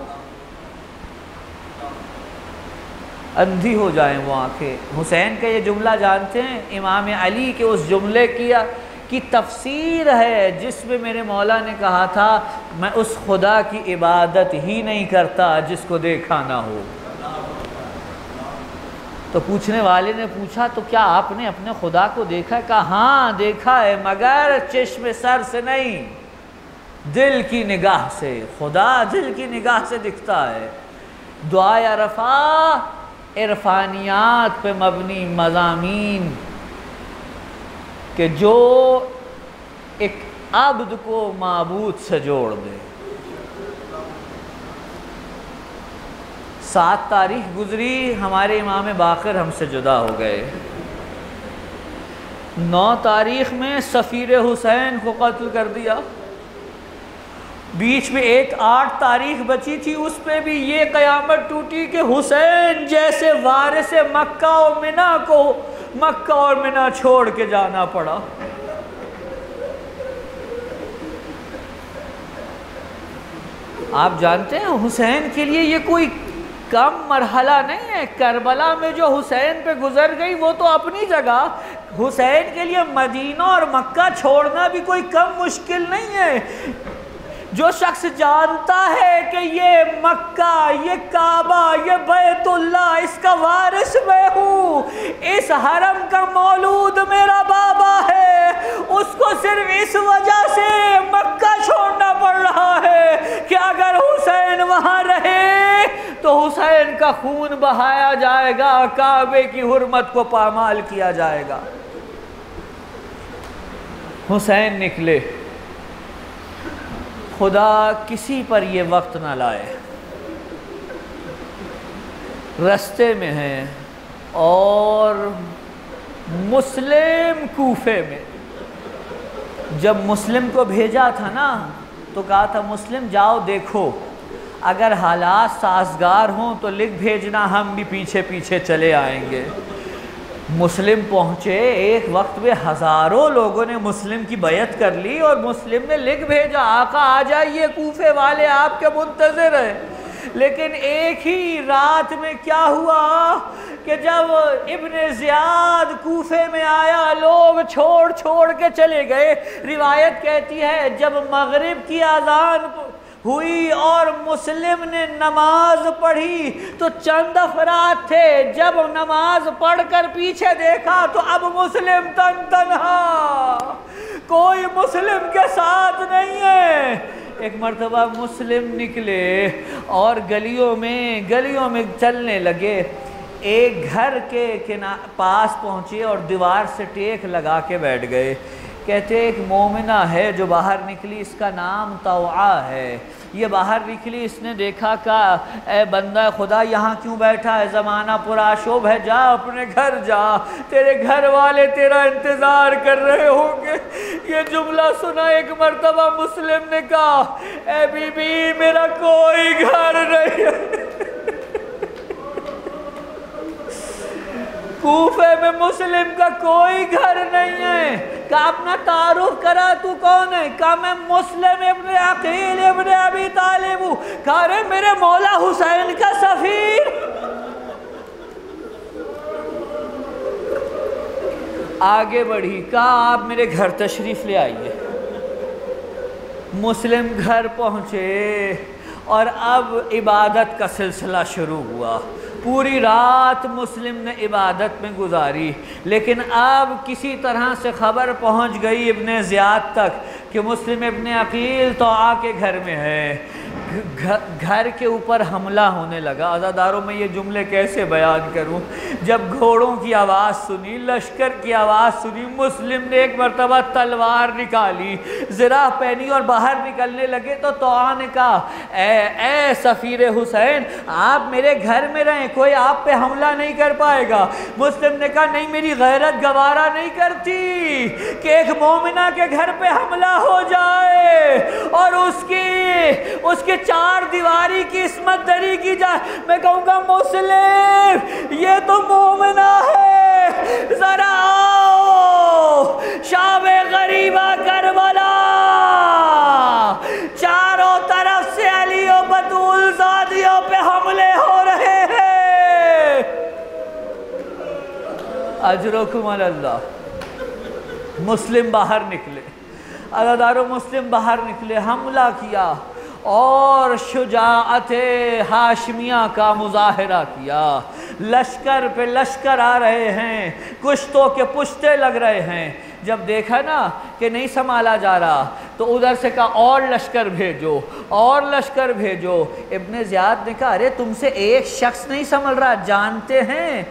اندھی ہو جائیں وہ آنکھیں۔ حسین کا یہ جملہ جانتے ہیں؟ امام علی کے اس جملے کیا کی تفسیر ہے جس میں میرے مولا نے کہا تھا، میں اس خدا کی عبادت ہی نہیں کرتا جس کو دیکھا نہ ہو۔ تو پوچھنے والے نے پوچھا، تو کیا آپ نے اپنے خدا کو دیکھا؟ ہے کہا ہاں دیکھا ہے، مگر چشم سر سے نہیں۔ دل کی نگاہ سے، خدا دل کی نگاہ سے دکھتا ہے۔ دعا عرفہ، عرفانیات پہ مبنی مضامین کہ جو ایک عبد کو معبود سے جوڑ دے۔ سات تاریخ گزری، ہمارے امام باقر ہم سے جدا ہو گئے۔ نو تاریخ میں سفیر حسین کو قتل کر دیا۔ بیچ میں ایک آٹھ تاریخ بچی تھی، اس پہ بھی یہ قیامت ٹوٹی کہ حسین جیسے وارث مکہ و منہ کو مکہ اور منہ چھوڑ کے جانا پڑا۔ آپ جانتے ہیں حسین کے لیے یہ کوئی کم مرحلہ نہیں ہے۔ کربلا میں جو حسین پہ گزر گئی، وہ تو اپنی جگہ۔ حسین کے لیے مدینہ اور مکہ چھوڑنا بھی کوئی کم مشکل نہیں ہے۔ جو شخص جانتا ہے کہ یہ مکہ، یہ کعبہ، یہ بیت اللہ، اس کا وارث میں ہوں، اس حرم کا مولود میرا بابا ہے، اس کو صرف اس وجہ سے مکہ چھوڑنا پڑ رہا ہے کہ اگر حسین وہاں رہے تو حسین کا خون بہایا جائے گا، کعبے کی حرمت کو پامال کیا جائے گا۔ حسین نکلے۔ خدا کسی پر یہ وقت نہ لائے۔ رستے میں ہیں اور مسلم کوفے میں۔ جب مسلم کو بھیجا تھا نا، تو کہا تھا، مسلم، جاؤ، دیکھو۔ اگر حالات سازگار ہوں تو لکھ بھیجنا، ہم بھی پیچھے پیچھے چلے آئیں گے۔ مسلم پہنچے، ایک وقت میں ہزاروں لوگوں نے مسلم کی بیعت کر لی اور مسلم نے لکھ بھیجا، آقا آ جائیے کوفے والے آپ کے منتظر ہیں۔ لیکن ایک ہی رات میں کیا ہوا کہ جب ابن زیاد کوفے میں آیا، لوگ چھوڑ چھوڑ کے چلے گئے۔ روایت کہتی ہے، جب مغرب کی آزان ہوئی اور مسلم نے نماز پڑھی تو چند افراد تھے۔ جب نماز پڑھ کر پیچھے دیکھا تو اب مسلم تن تنہا۔ کوئی مسلم کے ساتھ نہیں ہے۔ ایک مرتبہ مسلم نکلے اور گلیوں میں گلیوں میں چلنے لگے۔ ایک گھر کے پاس پہنچے اور دیوار سے ٹیک لگا کے بیٹھ گئے۔ کہتے ایک مومنہ ہے جو باہر نکلی، اس کا نام توعا ہے۔ یہ باہر نکلی، اس نے دیکھا کہ اے بندہ خدا، یہاں کیوں بیٹھا ہے؟ زمانہ پورا شوب ہے، جا اپنے گھر، جا۔ تیرے گھر والے تیرا انتظار کر رہے ہوں گے۔ یہ جملہ سنا، ایک مرتبہ مسلم نے کہا، اے بی بی، میرا کوئی گھر نہیں۔ ہے کوفے میں مسلم کا کوئی گھر نہیں ہے۔ کہا اپنا تعارف کرا تو کون ہے؟ کہا میں مسلم ابن عقیل ابن ابی طالب ہوں۔ کہا رہے میرے مولا حسین کا سفیر۔ آگے بڑھی کہا آپ میرے گھر تشریف لے آئیے۔ مسلم گھر پہنچے اور اب عبادت کا سلسلہ شروع ہوا۔ پوری رات مسلم نے عبادت میں گزاری۔ لیکن اب کسی طرح سے خبر پہنچ گئی ابن زیاد تک کہ مسلم ابن عقیل تو آ کے گھر میں ہے۔ گھر کے اوپر حملہ ہونے لگا۔ عزاداروں میں یہ جملے کیسے بیان کروں؟ جب گھوڑوں کی آواز سنی، لشکر کی آواز سنی، مسلم نے ایک مرتبہ تلوار نکالی زرا پہنی اور باہر نکلنے لگے تو توآ نے کہا، اے اے سفیر حسین، آپ میرے گھر میں رہیں، کوئی آپ پہ حملہ نہیں کر پائے گا۔ مسلم نے کہا، نہیں، میری غیرت گوارا نہیں کرتی کہ ایک مومنہ کے گھر پہ حملہ ہو جائے اور اس کی، اس کے چار دیواری کی اسمت دری کی جائے۔ میں کہوں گا، مسلم، یہ تو مومنہ ہے۔ ذرا آؤ۔ شام غریبہ کربلا۔ چاروں طرف سے علی و بطول زادیوں پہ حملے ہو رہے ہیں۔ اجرکم اللہ مسلم باہر نکلے۔ عددار مسلم باہر نکلے۔ حملہ کیا۔ اور شجاعت ہاشمیہ کا مظاہرہ کیا۔ لشکر پہ لشکر آ رہے ہیں، کشتوں کے پشتے لگ رہے ہیں۔ جب دیکھا نا کہ نہیں سنبھالا جا رہا، تو ادھر سے کہا، اور لشکر بھیجو، اور لشکر بھیجو۔ ابن زیاد نے کہا، ارے تم سے ایک شخص نہیں سنبھل رہا، جانتے ہیں؟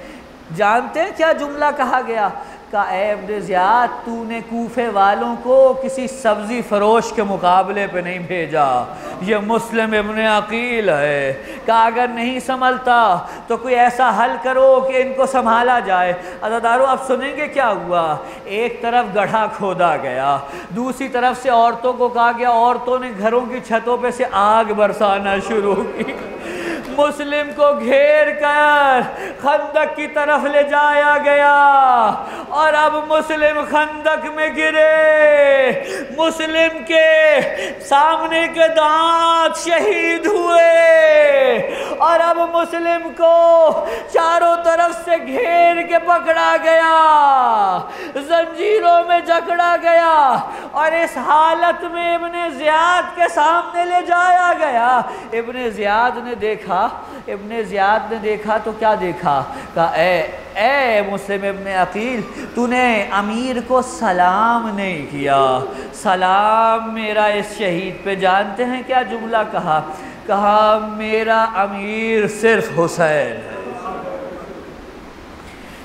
جانتے ہیں کیا جملہ کہا گیا؟ کہا اے ابن زیاد، تو نے کوفے والوں کو کسی سبزی فروش کے مقابلے پہ نہیں بھیجا۔ یہ مسلم ابن عقیل ہے۔ کہا اگر نہیں سنبھلتا تو کوئی ایسا حل کرو کہ ان کو سنبھالا جائے۔ عزدارو اب سنیں گے کیا ہوا؟ ایک طرف گڑھا کھودا گیا، دوسری طرف سے عورتوں کو کہا گیا، عورتوں نے گھروں کی چھتوں پہ سے آگ برسانا شروع کی۔ مسلم کو گھیر کر خندق کی طرف لے جایا گیا۔ اور اب مسلم خندق میں گرے۔ مسلم کے سامنے کے دانت شہید ہوئے۔ اور اب مسلم کو چاروں طرف سے گھیر کے پکڑا گیا۔ زنجیروں میں جکڑا گیا۔ اور اس حالت میں ابن زیاد کے سامنے لے جایا گیا۔ ابن زیاد نے دیکھا ابن زیاد نے دیکھا تو کیا دیکھا؟ کہا، اے اے مسلم ابن عقیل تو نے امیر کو سلام نہیں کیا۔ سلام میرا اس شہید پہ جانتے ہیں؟ کیا جملہ کہا؟ کہا، میرا امیر صرف حسین ہے۔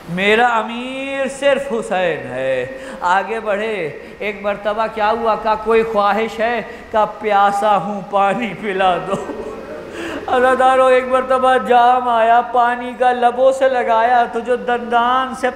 میرا امیر صرف حسین ہے۔ آگے بڑھے، ایک مرتبہ کیا ہوا؟ کہا، کوئی خواہش ہے؟ کہ پیاسا ہوں، پانی پلا دو۔ عزادارو ایک مرتبہ جام آیا، پانی کا لبوں سے لگایا تو جو دندان سے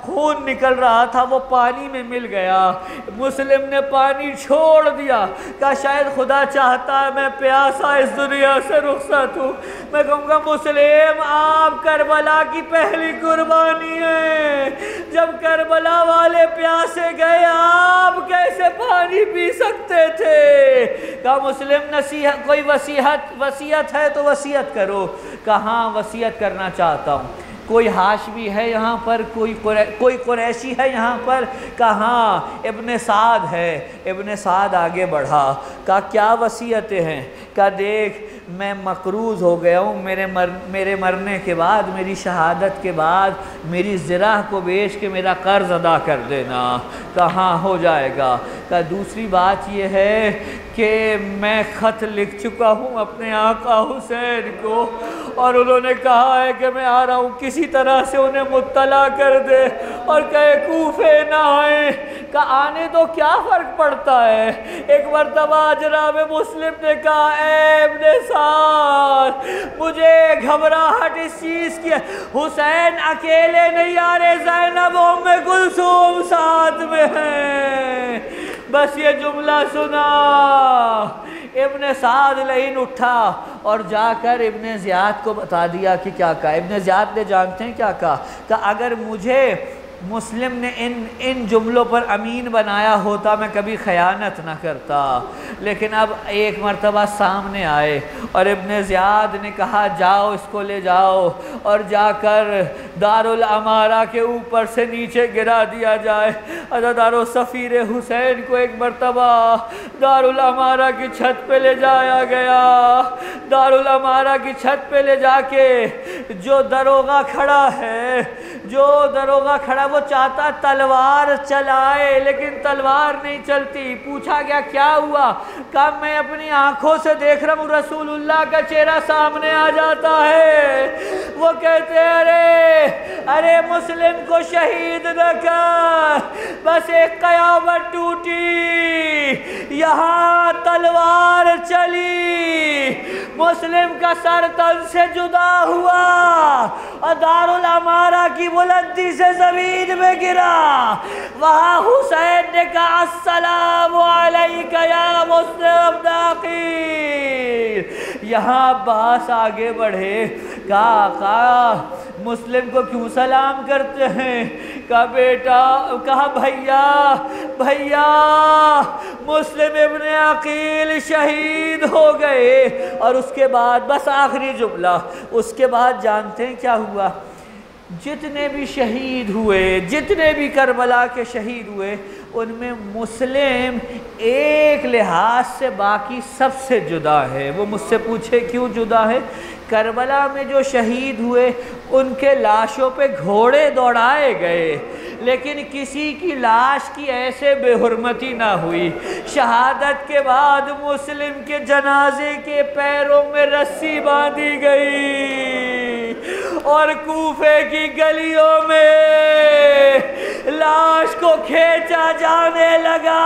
خون نکل رہا تھا وہ پانی میں مل گیا۔ مسلم نے پانی چھوڑ دیا۔ کہا، شاید خدا چاہتا ہے میں پیاسا اس دنیا سے رخصت ہوں۔ میں کہوں گا، مسلم، آپ کربلا کی پہلی قربانی ہے جب کربلا والے پیاسے گئے، آپ کیسے پانی پی سکتے تھے؟ کہا، مسلم نصیحت، کوئی وسیحت وسیعت ہے تو وسیعت کرو کہاں وسیعت کرنا چاہتا ہوں؟ کوئی ہاشمی ہے یہاں پر، کوئی کوئی قریشی ہے یہاں پر کہاں ابن سعد ہے، ابن سعد آگے بڑھا۔ کہا کیا وسیعتیں ہیں؟ کہا دیکھ، میں مقروض ہو گیا ہوں۔ میرے مر، میرے مرنے کے بعد، میری شہادت کے بعد، میری زرہ کو بیچ کے میرا قرض ادا کر دینا۔ کہاں ہو جائے گا۔ کہ دوسری بات یہ ہے کہ میں خط لکھ چکا ہوں اپنے آقا حسین کو۔ اور انہوں نے کہا ہے کہ میں آ رہا ہوں، کسی طرح سے انہیں مطلع کر دے اور کہے، کوفے نہ آئیں۔ کہ آنے تو کیا فرق پڑتا ہے؟ ایک مرتبہ جناب مسلم نے کہا، اے ابن سار مجھے گھبراہٹ اس چیز کی حسین اکیلے نہیں آ رہے، زینب ام گلسوم ساتھ میں ہیں۔ بس یہ جملہ سنا۔ ابن سعد لہین اٹھا اور جا کر ابن زیاد کو بتا دیا کہ کیا کہا۔ ابن زیاد نے جانتے ہیں کیا کہا کہ اگر مجھے مسلم نے ان ان جملوں پر امین بنایا ہوتا، میں کبھی خیانت نہ کرتا۔ لیکن اب ایک مرتبہ سامنے آئے اور ابن زیاد نے کہا، جاؤ اس کو لے جاؤ اور جا کر دار العمارہ کے اوپر سے نیچے گرا دیا جائے۔ دار و سفیر حسین کو ایک مرتبہ دار العمارہ کی چھت پہ لے جایا گیا۔ دار العمارہ کی چھت پہ لے جا کے جو دروگا کھڑا ہے، جو دروگا کھڑا وہ چاہتا تلوار چلائے، لیکن تلوار نہیں چلتی۔ پوچھا گیا، کیا ہوا؟ کہا، میں اپنی آنکھوں سے دیکھ رہا ہوں رسول اللہ کا چہرہ سامنے آ جاتا ہے۔ وہ کہتے ہیں ارے ارے مسلم کو شہید نہ کر، بس ایک قیامت ٹوٹی۔ یہاں تلوار چلی۔ مسلم کا سر تن سے جدا ہوا۔ اور دار العمارہ کی بلندی سے زمین میں گرا۔ وہاں حسین نے کہا، السلام علیکہ یا مسلم داخل. یہاں باس آگے بڑھے۔ کہا کہا، مسلم کو کیوں سلام کرتے ہیں؟ کہا، بیٹا، کہا، بھیا بھیا، مسلم ابن عقیل شہید ہو گئے۔ اور اس کے بعد، بس آخری جملہ۔ اس کے بعد جانتے ہیں کیا ہوا؟ جتنے بھی شہید ہوئے، جتنے بھی کربلا کے شہید ہوئے، ان میں مسلم ایک لحاظ سے باقی سب سے جدا ہے۔ وہ مجھ سے پوچھے کیوں جدا ہے؟ کربلا میں جو شہید ہوئے، ان کے لاشوں پہ گھوڑے دوڑائے گئے۔ لیکن کسی کی لاش کی ایسے بے حرمتی نہ ہوئی۔ شہادت کے بعد مسلم کے جنازے کے پیروں میں رسی باندھی گئی۔ اور کوفے کی گلیوں میں لاش کو کھینچا جانے لگا۔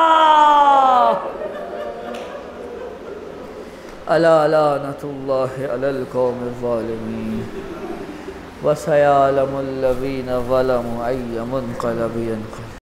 ألا لعنة الله على القوم الظالمين؟ وسيعلم الذين ظلموا أي منقلب ينقلب.